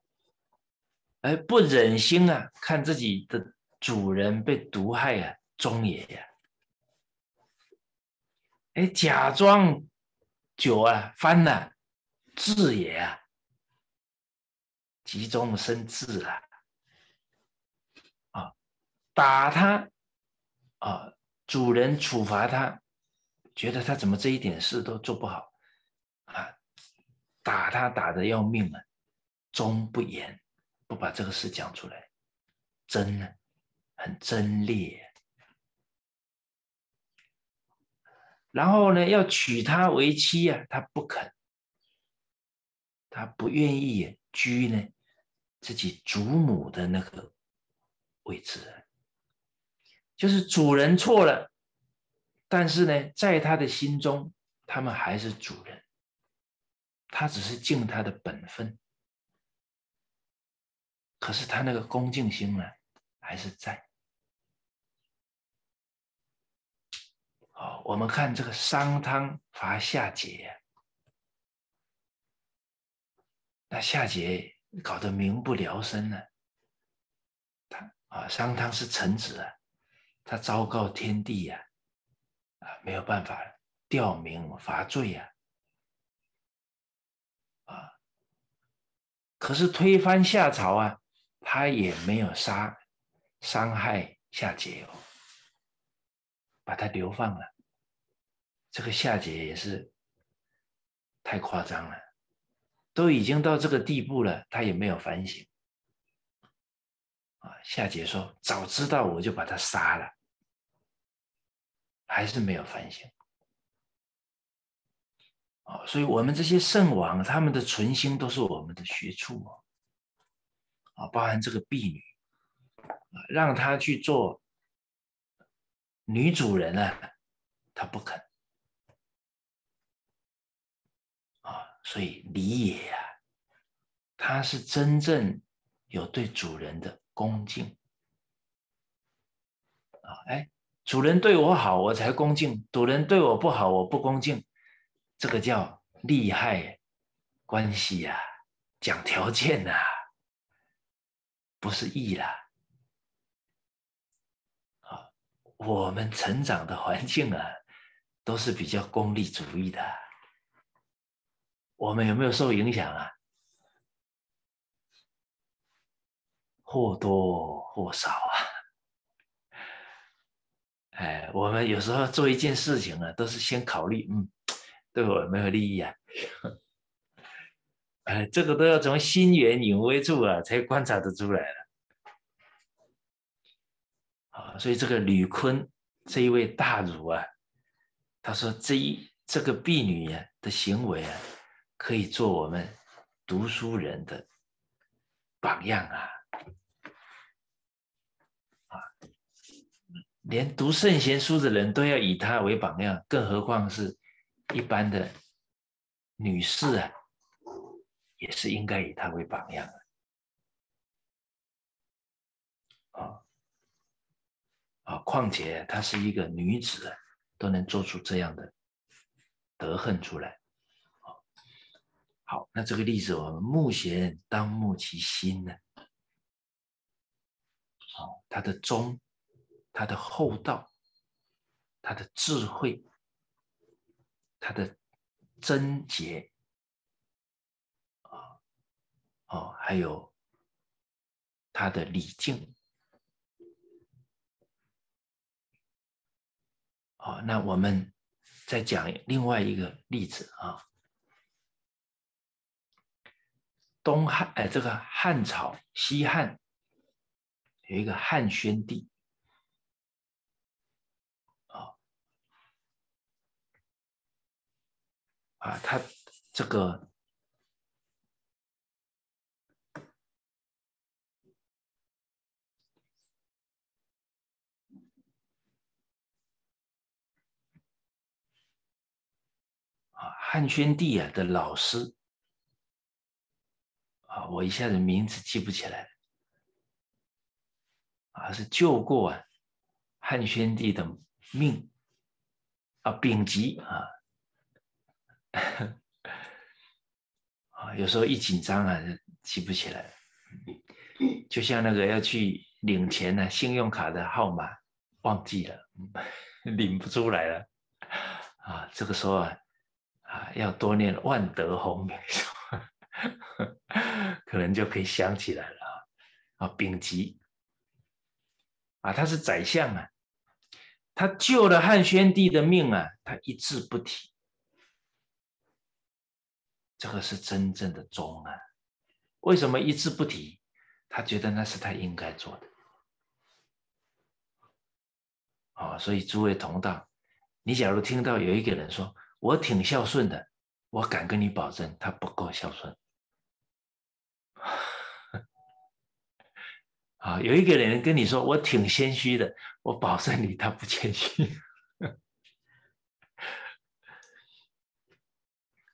哎，不忍心啊，看自己的主人被毒害啊，终也，哎，假装酒啊翻了，智也啊，急中生智啊。啊打他啊！主人处罚他，觉得他怎么这一点事都做不好啊？打他打的要命啊！终不言，不把这个事讲出来，真呢，很真烈。然后呢，要娶她为妻啊，他不肯，他不愿意居呢自己祖母的那个位置。就是主人错了，但是呢，在他的心中，他们还是主人，他只是尽他的本分，可是他那个恭敬心呢，还是在。好，我们看这个商汤伐夏桀，那夏桀搞得民不聊生呢，他啊，商汤是臣子啊。他昭告天地呀，啊，没有办法吊民伐罪呀，啊，可是推翻夏朝啊，他也没有杀伤害夏桀哦，把他流放了。这个夏桀也是太夸张了，都已经到这个地步了，他也没有反省。啊，夏桀说：“早知道我就把他杀了。”还是没有反省。啊，所以我们这些圣王，他们的存心都是我们的学处哦。啊，包含这个婢女，让她去做女主人啊，她不肯。所以礼也呀，他是真正有对主人的恭敬。啊，哎，主人对我好，我才恭敬；主人对我不好，我不恭敬。这个叫利害关系呀，讲条件呐。不是义啦，啊，我们成长的环境啊，都是比较功利主义的。我们有没有受影响啊？或多或少啊。哎，我们有时候做一件事情啊，都是先考虑，嗯，对我有没有利益啊？*laughs* 哎，这个都要从心源隐微处啊，才观察得出来了。啊，所以这个吕坤这一位大儒啊，他说这一这个婢女呀的行为啊，可以做我们读书人的榜样啊！啊，连读圣贤书的人都要以他为榜样，更何况是一般的女士啊？也是应该以她为榜样啊！啊，况且她是一个女子，都能做出这样的德恨出来。好，那这个例子，我们目前当慕其心呢？好，他的忠，他的厚道，他的智慧，他的贞洁。啊哦，还有他的礼敬。哦，那我们再讲另外一个例子啊。东汉哎，这个汉朝西汉有一个汉宣帝啊啊，他这个。汉宣帝啊的老师我一下子名字记不起来了啊，是救过啊汉宣帝的命啊，丙吉啊啊，有时候一紧张啊，就记不起来就像那个要去领钱呢，信用卡的号码忘记了，领不出来了啊，这个时候啊。啊，要多念万德洪，可能就可以想起来了啊。丙吉啊，他是宰相啊，他救了汉宣帝的命啊，他一字不提，这个是真正的忠啊。为什么一字不提？他觉得那是他应该做的。啊，所以诸位同道，你假如听到有一个人说，我挺孝顺的，我敢跟你保证，他不够孝顺。啊，有一个人跟你说我挺谦虚的，*laughs* 我保证你他不谦虚。*laughs*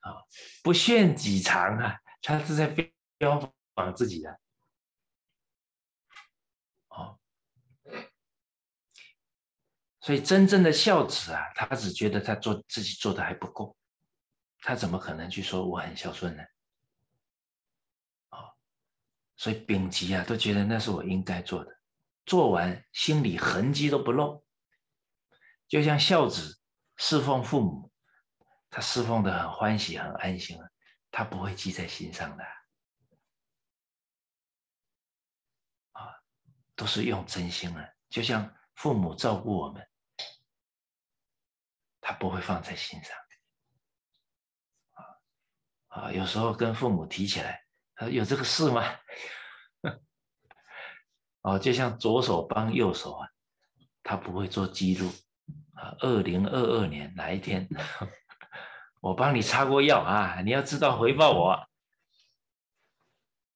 啊，不炫己长啊，他是在标榜自己的。哦，所以真正的孝子啊，他只觉得他做自己做的还不够，他怎么可能去说我很孝顺呢？所以丙吉啊都觉得那是我应该做的，做完心里痕迹都不露，就像孝子侍奉父母，他侍奉的很欢喜很安心，他不会记在心上的，啊，都是用真心啊，就像父母照顾我们。他不会放在心上，啊，有时候跟父母提起来，他说有这个事吗？*laughs* 哦，就像左手帮右手啊，他不会做记录啊。二零二二年哪一天，*laughs* 我帮你擦过药啊？你要知道回报我。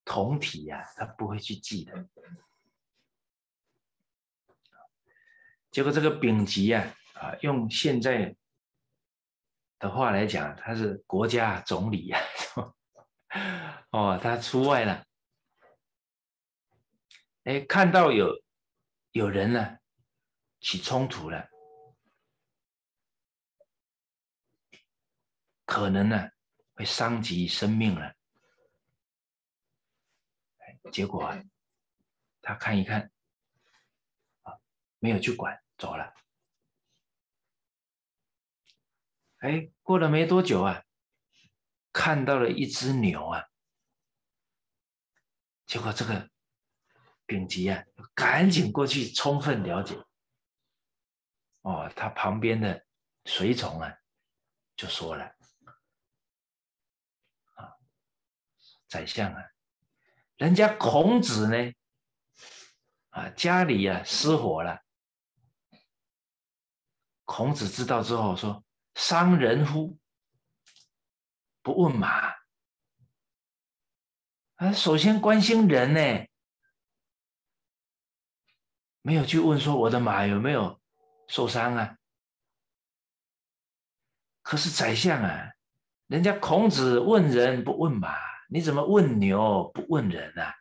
同体呀，他不会去记的。结果这个丙级呀，啊，用现在的话来讲，他是国家总理呀，哦，他出外了，哎，看到有有人呢起冲突了，可能呢会伤及生命了，结果啊，他看一看。没有去管，走了。哎，过了没多久啊，看到了一只牛啊，结果这个丙吉啊，赶紧过去充分了解。哦，他旁边的随从啊，就说了：“啊，宰相啊，人家孔子呢，啊，家里啊失火了。”孔子知道之后说：“伤人乎？不问马。啊，首先关心人呢，没有去问说我的马有没有受伤啊？可是宰相啊，人家孔子问人不问马，你怎么问牛不问人啊？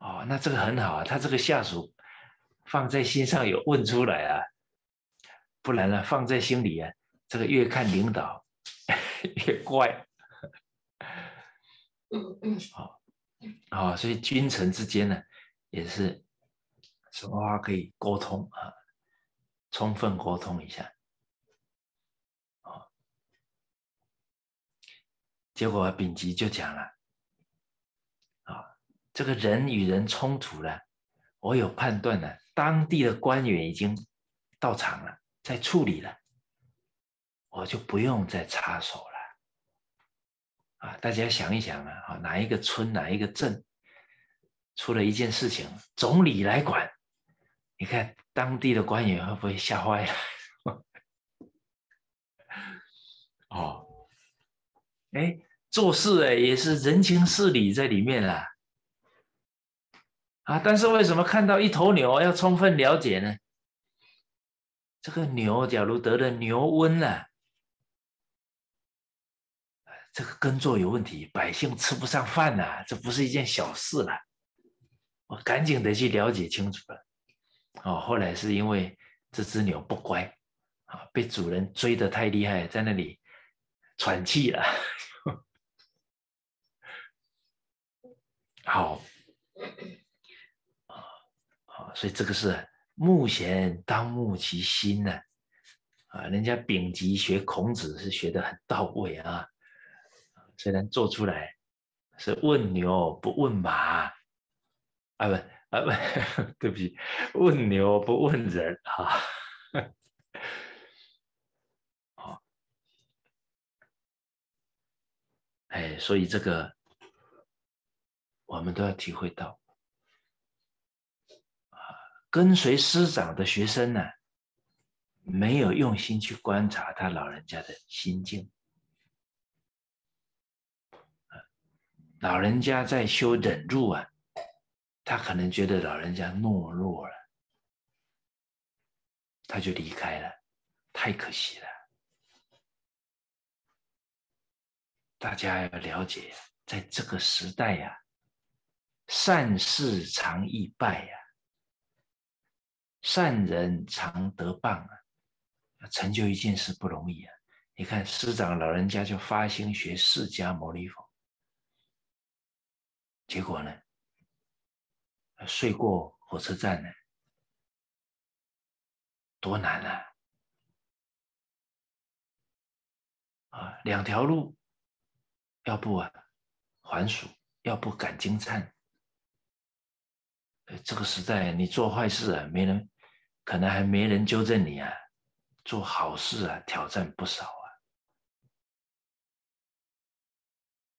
哦，那这个很好啊，他这个下属。”放在心上有问出来啊，不然呢，放在心里啊，这个越看领导 *laughs* 越怪。好，好，所以君臣之间呢，也是什么话可以沟通啊，充分沟通一下。结果丙吉就讲了，啊，这个人与人冲突了，我有判断了。当地的官员已经到场了，在处理了，我就不用再插手了。啊，大家想一想啊，啊，哪一个村哪一个镇出了一件事情，总理来管，你看当地的官员会不会吓坏了？*laughs* 哦，哎，做事哎也是人情事理在里面啊。啊！但是为什么看到一头牛要充分了解呢？这个牛假如得了牛瘟了，这个耕作有问题，百姓吃不上饭呐，这不是一件小事了。我赶紧得去了解清楚了。哦，后来是因为这只牛不乖，啊，被主人追得太厉害，在那里喘气了。好。所以这个是目贤当慕其心呢，啊，人家丙吉学孔子是学的很到位啊，谁能做出来是问牛不问马，啊不啊不，*laughs* 对不起，问牛不问人啊，好，哎，所以这个我们都要体会到。跟随师长的学生呢，没有用心去观察他老人家的心境。老人家在修忍辱啊，他可能觉得老人家懦弱了，他就离开了，太可惜了。大家要了解，在这个时代呀，善事常易败呀。善人常得棒啊！成就一件事不容易啊！你看师长老人家就发心学释迦牟尼佛，结果呢，睡过火车站呢，多难啊！啊，两条路，要不啊还俗，要不赶金灿。这个时代你做坏事啊，没人。可能还没人纠正你啊，做好事啊，挑战不少啊，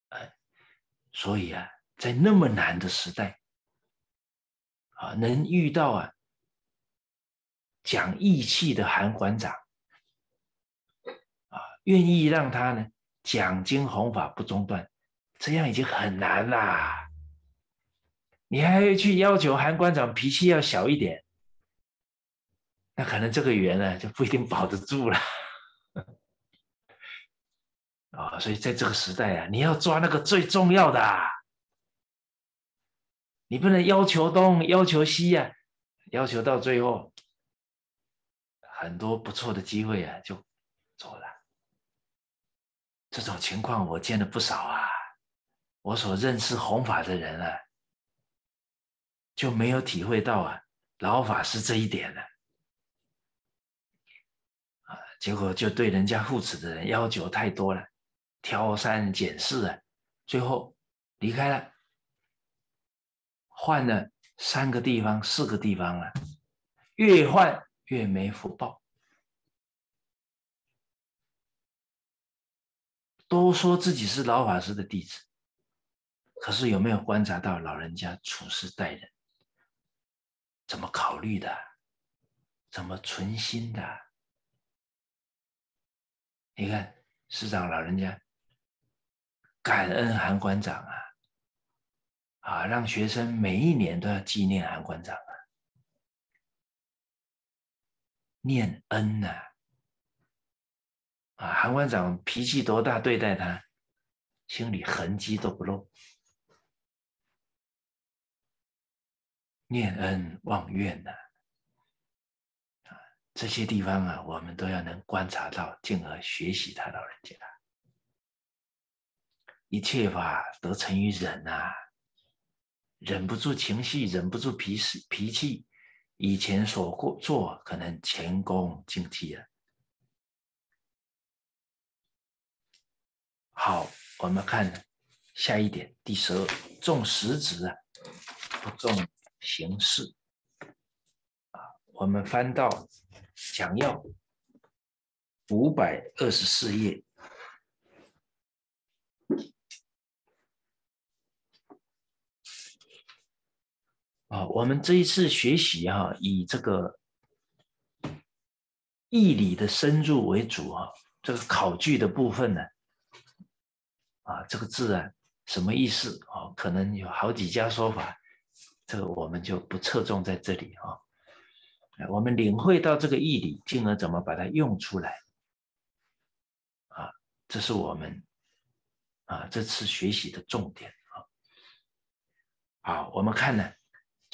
哎，所以啊，在那么难的时代，啊，能遇到啊讲义气的韩馆长，啊，愿意让他呢讲经弘法不中断，这样已经很难啦。你还要去要求韩馆长脾气要小一点，那可能这个缘呢就不一定保得住了。*laughs* 啊，所以在这个时代啊，你要抓那个最重要的，你不能要求东要求西呀，要求到最后，很多不错的机会啊就走了。这种情况我见了不少啊，我所认识弘法的人啊，就没有体会到啊老法师这一点了，啊，结果就对人家护持的人要求太多了。挑三拣四啊，最后离开了，换了三个地方、四个地方了，越换越没福报。都说自己是老法师的弟子，可是有没有观察到老人家处事待人，怎么考虑的，怎么存心的？你看师长老人家。感恩韩馆长啊，啊，让学生每一年都要纪念韩馆长啊，念恩呐，啊，韩馆长脾气多大，对待他，心里痕迹都不露，念恩忘怨呐，啊，这些地方啊，我们都要能观察到，进而学习他老人家。一切法得成于忍呐，忍不住情绪，忍不住脾气，脾气以前所过做，可能前功尽弃了。好，我们看下一点，第十二，重实质啊，不重形式啊。我们翻到讲要五百二十四页。啊，我们这一次学习哈，以这个义理的深入为主啊。这个考据的部分呢，啊，这个字啊，什么意思啊？可能有好几家说法，这个我们就不侧重在这里啊。我们领会到这个义理，进而怎么把它用出来啊？这是我们啊这次学习的重点啊。好，我们看呢。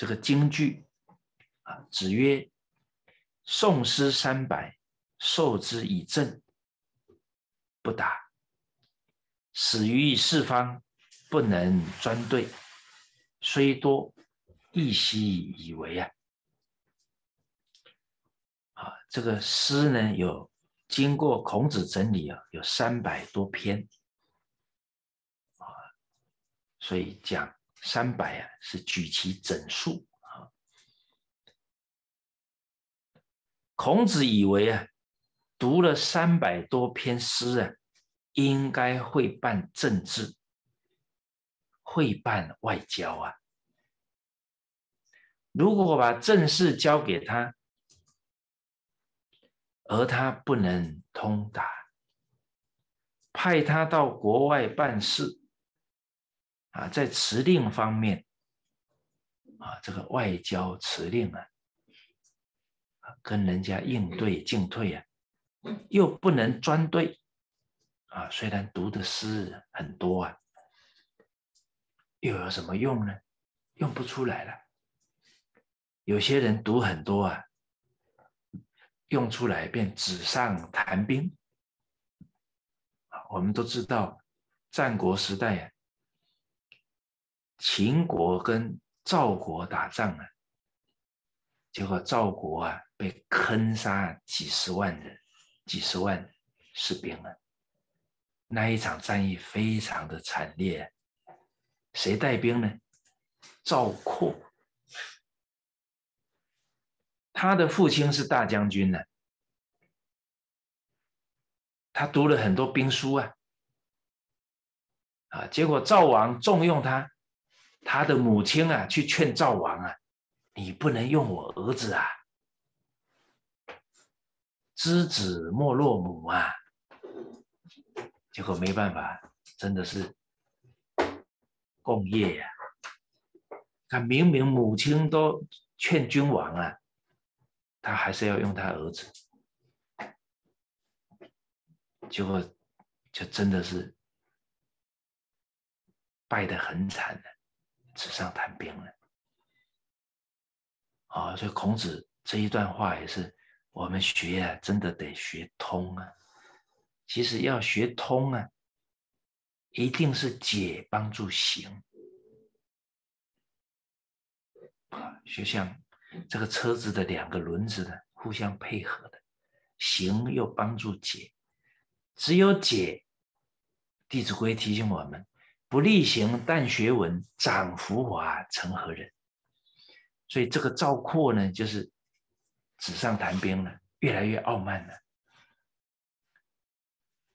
这个京剧啊，子曰：“宋诗三百，受之以政，不达；始于四方，不能专对。虽多，亦悉以为啊。”啊，这个诗呢，有经过孔子整理啊，有三百多篇啊，所以讲。三百啊，是举其整数啊。孔子以为啊，读了三百多篇诗啊，应该会办政治，会办外交啊。如果把政事交给他，而他不能通达，派他到国外办事。啊，在辞令方面，啊，这个外交辞令啊，啊，跟人家应对进退啊，又不能专对，啊，虽然读的诗很多啊，又有什么用呢？用不出来了。有些人读很多啊，用出来便纸上谈兵。啊，我们都知道，战国时代啊。秦国跟赵国打仗啊，结果赵国啊被坑杀几十万人，几十万士兵啊，那一场战役非常的惨烈。谁带兵呢？赵括，他的父亲是大将军呢，他读了很多兵书啊，啊，结果赵王重用他。他的母亲啊去劝赵王啊，你不能用我儿子啊，知子莫若母啊。结果没办法，真的是共业呀。他明明母亲都劝君王啊，他还是要用他儿子。结果就真的是败得很惨了，纸上谈兵了。啊，所以孔子这一段话也是我们学啊，真的得学通啊。其实要学通啊，一定是解帮助行啊，就像这个车子的两个轮子的互相配合的，行又帮助解。只有解，《弟子规》提醒我们：不力行，但学文，长浮华，成何人？所以这个赵括呢，就是纸上谈兵了，越来越傲慢了。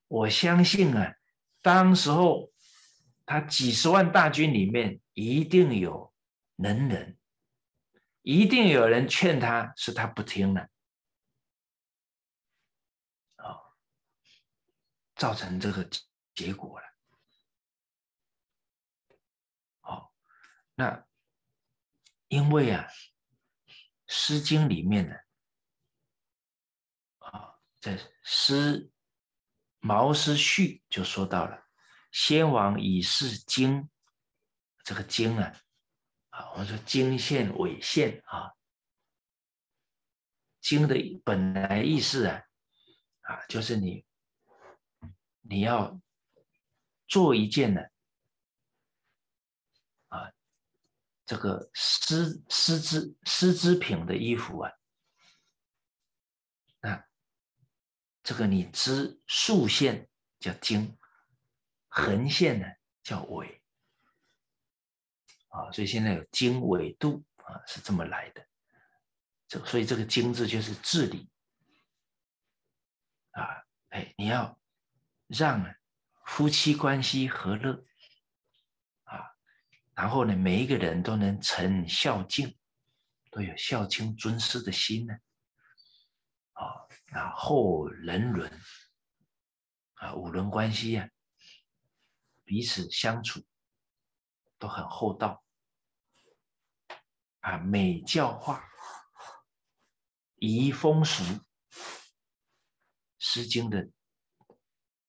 我相信啊，当时候他几十万大军里面，一定有能人，一定有人劝他，是他不听了。造成这个结果了。那因为啊，《诗经》里面呢，啊，在《诗毛诗序》就说到了：“先王以是经，这个经啊，啊，我们说经线纬线啊，经的本来意思啊，啊，就是你。”你要做一件呢，这个丝丝织丝织品的衣服啊，那这个你织竖线叫经，横线呢叫纬，啊，所以现在有经纬度啊，是这么来的。这所以这个经字就是治理，啊，哎，你要。让夫妻关系和乐，然后呢，每一个人都能成孝敬，都有孝亲尊师的心呢。啊，然后人伦啊，五伦关系呀，彼此相处都很厚道啊，美教化，宜风俗，《诗经》的。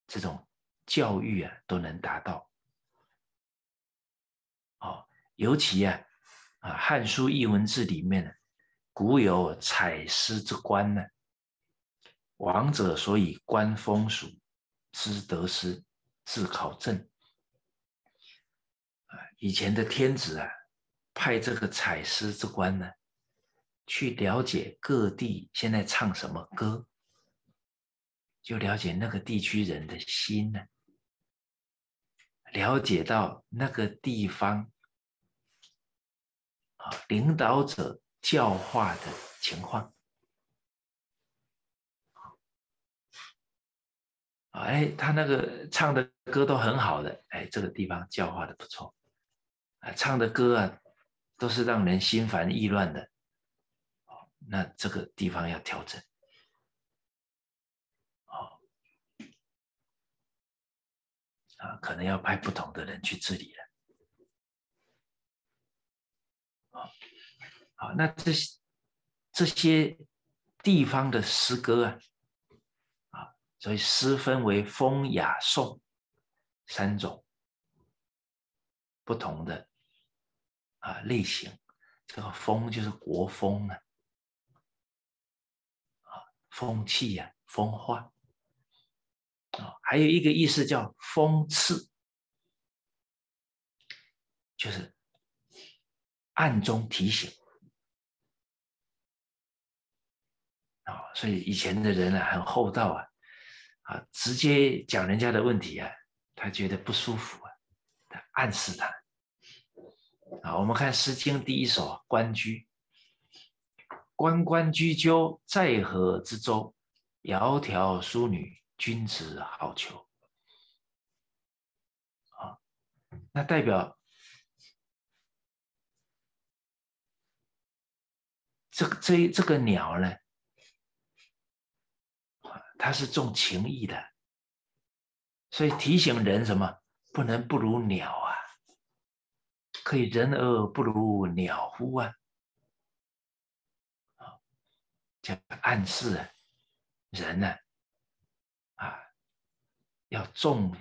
这种教育啊，都能达到。尤其啊，啊，《汉书·艺文志》里面呢，古有采诗之官呢，王者所以观风俗，知得失，自考证。啊，以前的天子啊，派这个采诗之官呢，去了解各地现在唱什么歌。就了解那个地区人的心呢，了解到那个地方啊，领导者教化的情况哎，他那个唱的歌都很好的，哎，这个地方教化的不错啊，唱的歌啊都是让人心烦意乱的，那这个地方要调整。啊，可能要派不同的人去治理了。好，那这些这些地方的诗歌啊，啊，所以诗分为风、雅、颂三种不同的啊类型。这个风就是国风啊，啊，风气呀，风化。啊，还有一个意思叫讽刺，就是暗中提醒哦，所以以前的人呢，很厚道啊，啊，直接讲人家的问题啊，他觉得不舒服啊，他暗示他。啊，我们看《诗经》第一首《关雎》，关关雎鸠，在河之洲，窈窕淑女，君子好逑。啊，那代表这个这这个鸟呢？它是重情义的，所以提醒人什么，不能不如鸟啊，可以人而不如鸟乎啊，啊，这暗示人呢，啊，要重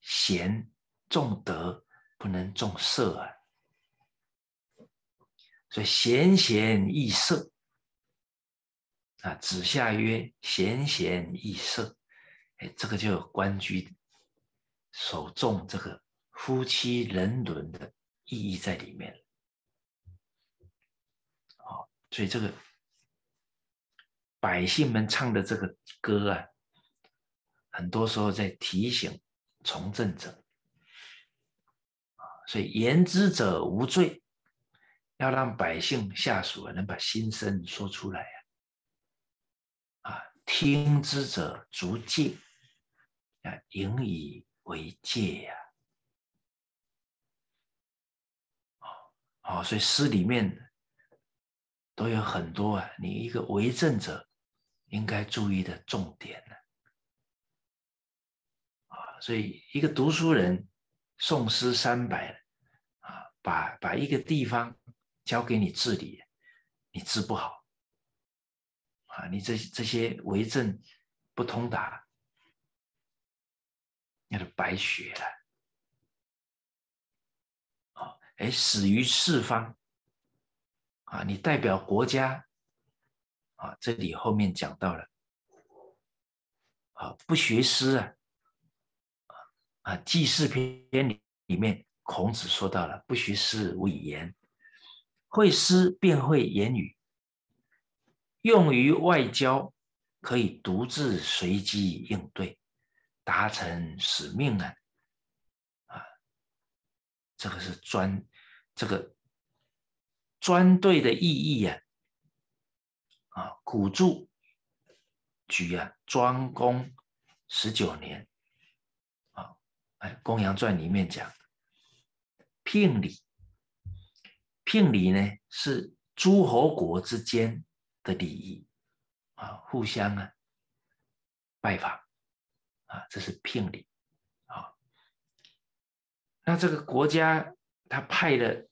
贤重德，不能重色啊。所以贤贤易色。啊，子夏曰：“贤贤易色。”哎，这个就关雎守重这个夫妻人伦的意义在里面。好，所以这个百姓们唱的这个歌啊，很多时候在提醒从政者，所以言之者无罪。要让百姓下属能把心声说出来，听之者足戒，啊，引以为戒呀，哦，所以诗里面都有很多啊，你一个为政者应该注意的重点呢，啊，所以一个读书人诵诗三百，啊，把把一个地方。交给你治理，你治不好啊！你这这些为政不通达，那就白学了啊！哎，死于四方啊！你代表国家啊！这里后面讲到了啊，不学诗啊啊，《记事篇》里里面孔子说到了，不学诗无以言。会诗便会言语，用于外交可以独自随机应对，达成使命啊！啊，这个是专这个专对的意义呀！啊，古注举啊，庄公十九年啊，哎，《公羊传》里面讲聘礼。聘礼呢是诸侯国之间的礼仪啊，互相啊拜访啊，这是聘礼啊。那这个国家他派了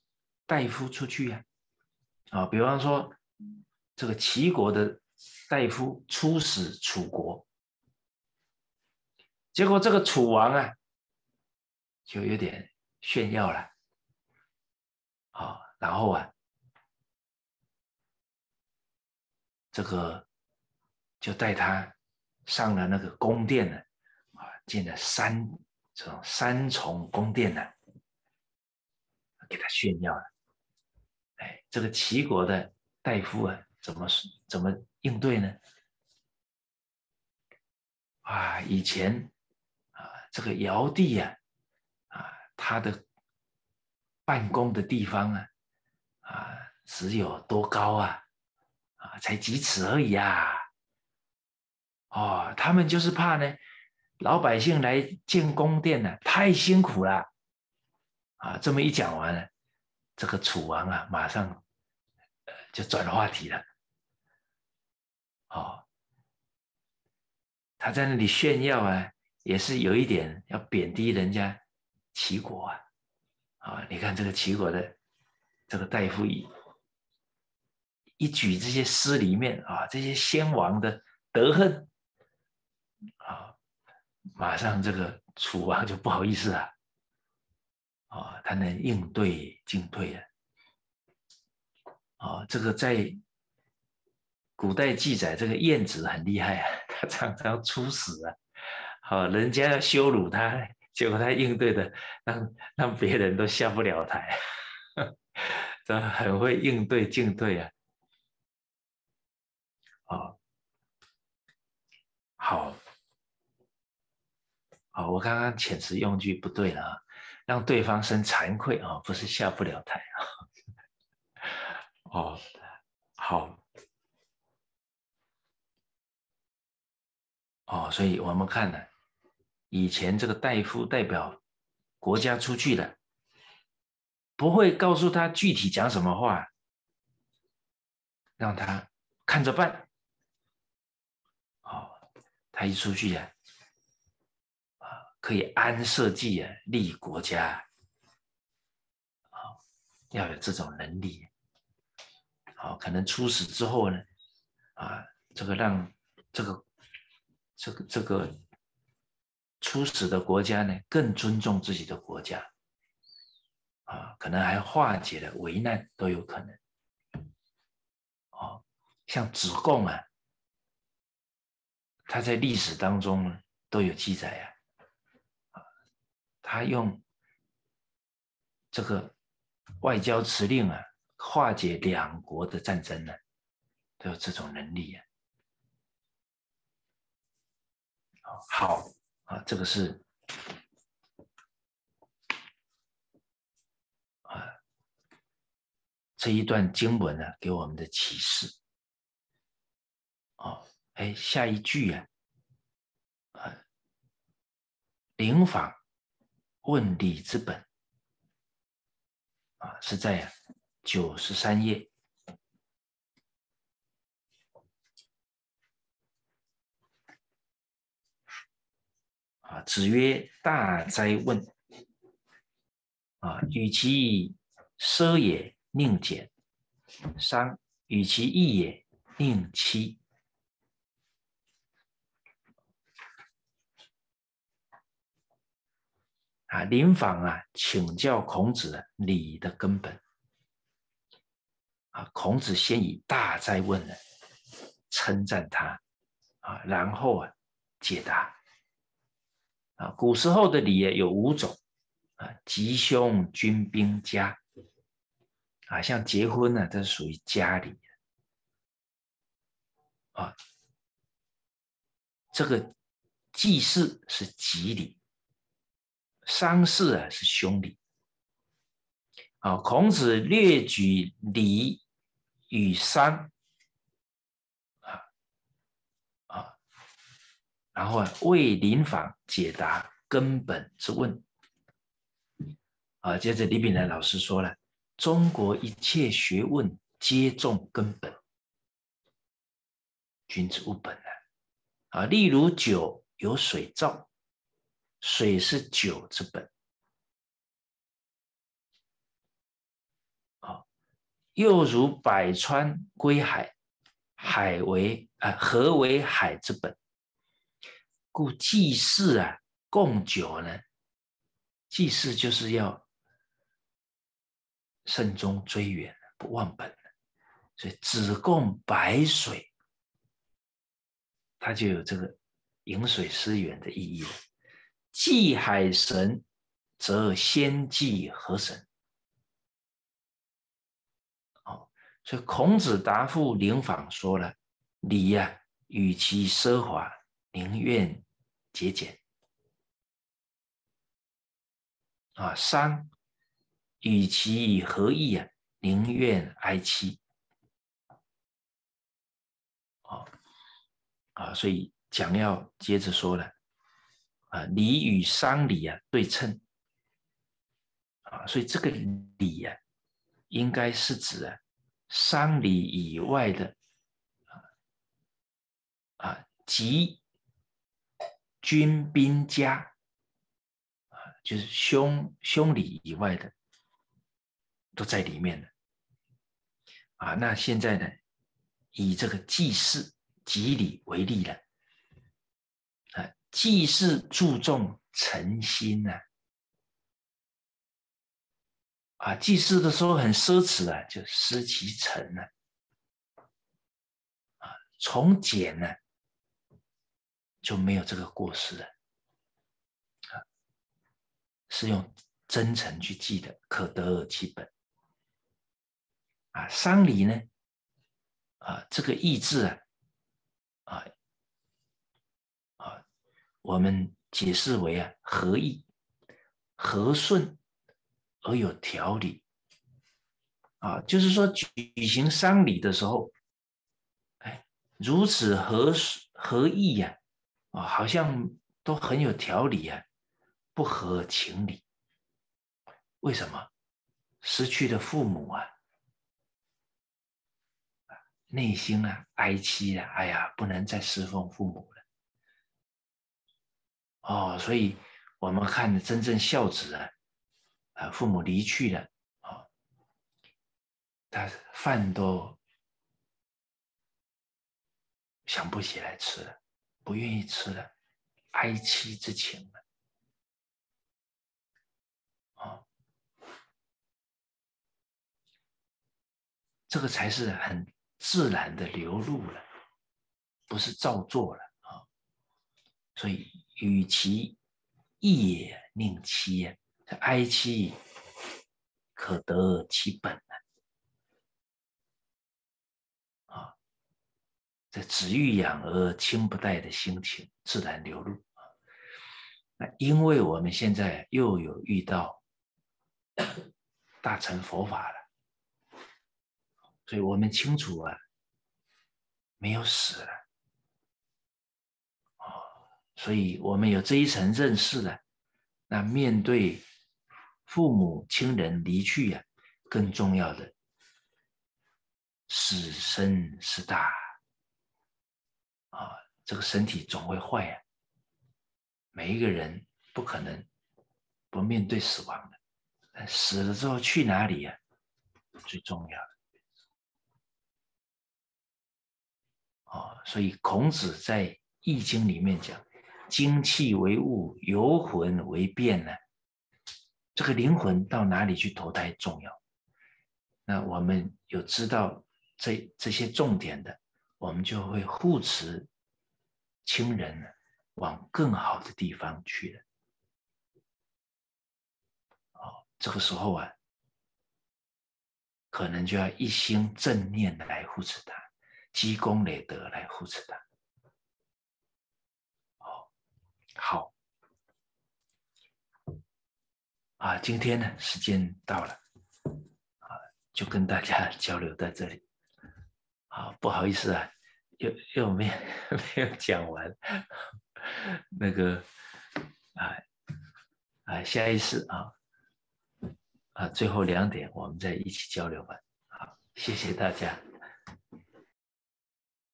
大夫出去呀啊，比方说这个齐国的大夫出使楚国，结果这个楚王啊就有点炫耀了啊。然后啊，这个就带他上了那个宫殿呢，啊，进了三这种三重宫殿呢，给他炫耀了。哎，这个齐国的大夫啊，怎么怎么应对呢？啊，以前啊，这个尧帝呀，啊，他的办公的地方啊。啊，只有多高啊？啊，才几尺而已啊！哦，他们就是怕呢，老百姓来建宫殿呢，太辛苦了。啊，这么一讲完了，这个楚王啊，马上就转话题了。哦，他在那里炫耀啊，也是有一点要贬低人家齐国啊。啊，你看这个齐国的。这个大夫一举这些诗里面啊，这些先王的德恨啊，马上这个楚王就不好意思啊，啊，他能应对进退啊，啊，这个在古代记载，这个晏子很厉害啊，*laughs* 他常常出使啊，好，人家要羞辱他，结果他应对的让让别人都下不了台。*laughs* 这很会应对进退啊！哦，好，好，我刚刚遣词用句不对了，让对方生惭愧啊，不是下不了台啊。哦，好，哦，所以我们看呢，以前这个大夫代表国家出去的。不会告诉他具体讲什么话，让他看着办。他一出去呀，啊，可以安社稷啊，立国家。啊，要有这种能力。好，可能出使之后呢，啊，这个让这个这个这个出使的国家呢，更尊重自己的国家。啊，可能还化解了危难都有可能。哦，像子贡啊，他在历史当中都有记载呀。啊，他用这个外交辞令啊，化解两国的战争呢，都有这种能力呀。好啊，这个是啊。这一段经文呢，给我们的启示。哦，哎，下一句啊，啊，灵访问理之本，啊，是在九十三页。啊，子曰：“大哉问！啊，与其奢也。”宁俭，三与其义也，宁戚。啊，临访啊，请教孔子礼的根本。啊，孔子先以大哉问呢，称赞他，啊，然后啊，解答。啊，古时候的礼有五种，啊，吉凶军兵家。啊，像结婚呢，这是属于家里啊。这个祭祀是吉礼，三事啊是兄弟。啊，孔子略举礼与丧，啊啊，然后啊为临访解答根本之问。啊，接着李炳南老师说了。中国一切学问皆重根本，君子务本呢。啊，例如酒有水造，水是酒之本。好，又如百川归海，海为啊河为海之本，故祭祀啊供酒呢，祭祀就是要。慎终追远，不忘本所以只供白水，它就有这个饮水思源的意义了。祭海神，则先祭河神。哦，所以孔子答复灵访说了：礼呀，与其奢华，宁愿节俭。啊，商。与其何意啊？宁愿哀戚。啊啊，所以讲要接着说了啊，礼与丧礼啊对称啊，所以这个礼啊，应该是指啊丧礼以外的啊啊及军兵家啊，就是兄兄礼以外的。都在里面了啊！那现在呢，以这个祭祀祭礼为例了啊，祭祀注重诚心呐啊，祭祀的时候很奢侈啊，就失其诚了啊，从简呢就没有这个过失了啊，是用真诚去祭的，可得而其本。啊，丧礼呢？啊，这个意志，啊啊，我们解释为啊，和义、和顺而有条理。啊，就是说举行丧礼的时候，哎，如此和和义呀，啊，好像都很有条理啊，不合情理。为什么？失去了父母啊。内心啊哀戚啊，哎呀，不能再侍奉父母。哦，所以我们看真正孝子啊，啊，父母离去了，啊，他饭都想不起来吃了，不愿意吃了，哀戚之情了。啊这个才是很自然的流露了，不是照做了啊。所以，与其义宁妻，这哀妻可得其本啊。这子欲养而亲不待的心情自然流露啊。那因为我们现在又有遇到 *coughs* 大乘佛法了。所以我们清楚啊，没有死了，所以我们有这一层认识了。那面对父母亲人离去呀，更重要的，死生是大啊，这个身体总会坏呀。每一个人不可能不面对死亡的，死了之后去哪里呀？最重要的。哦，所以孔子在《易经》里面讲：“精气为物，游魂为变”呢。这个灵魂到哪里去投胎重要？那我们有知道这这些重点的，我们就会护持亲人往更好的地方去了。哦，这个时候啊，可能就要一心正念来护持他。积功累德来护持他。哦，好，啊，今天呢时间到了，啊，就跟大家 *laughs* 交流在这里。啊，不好意思啊，又又没 *laughs* 没有讲完，那个啊啊，下一次啊啊，最后两点我们再一起交流吧。好，谢谢大家。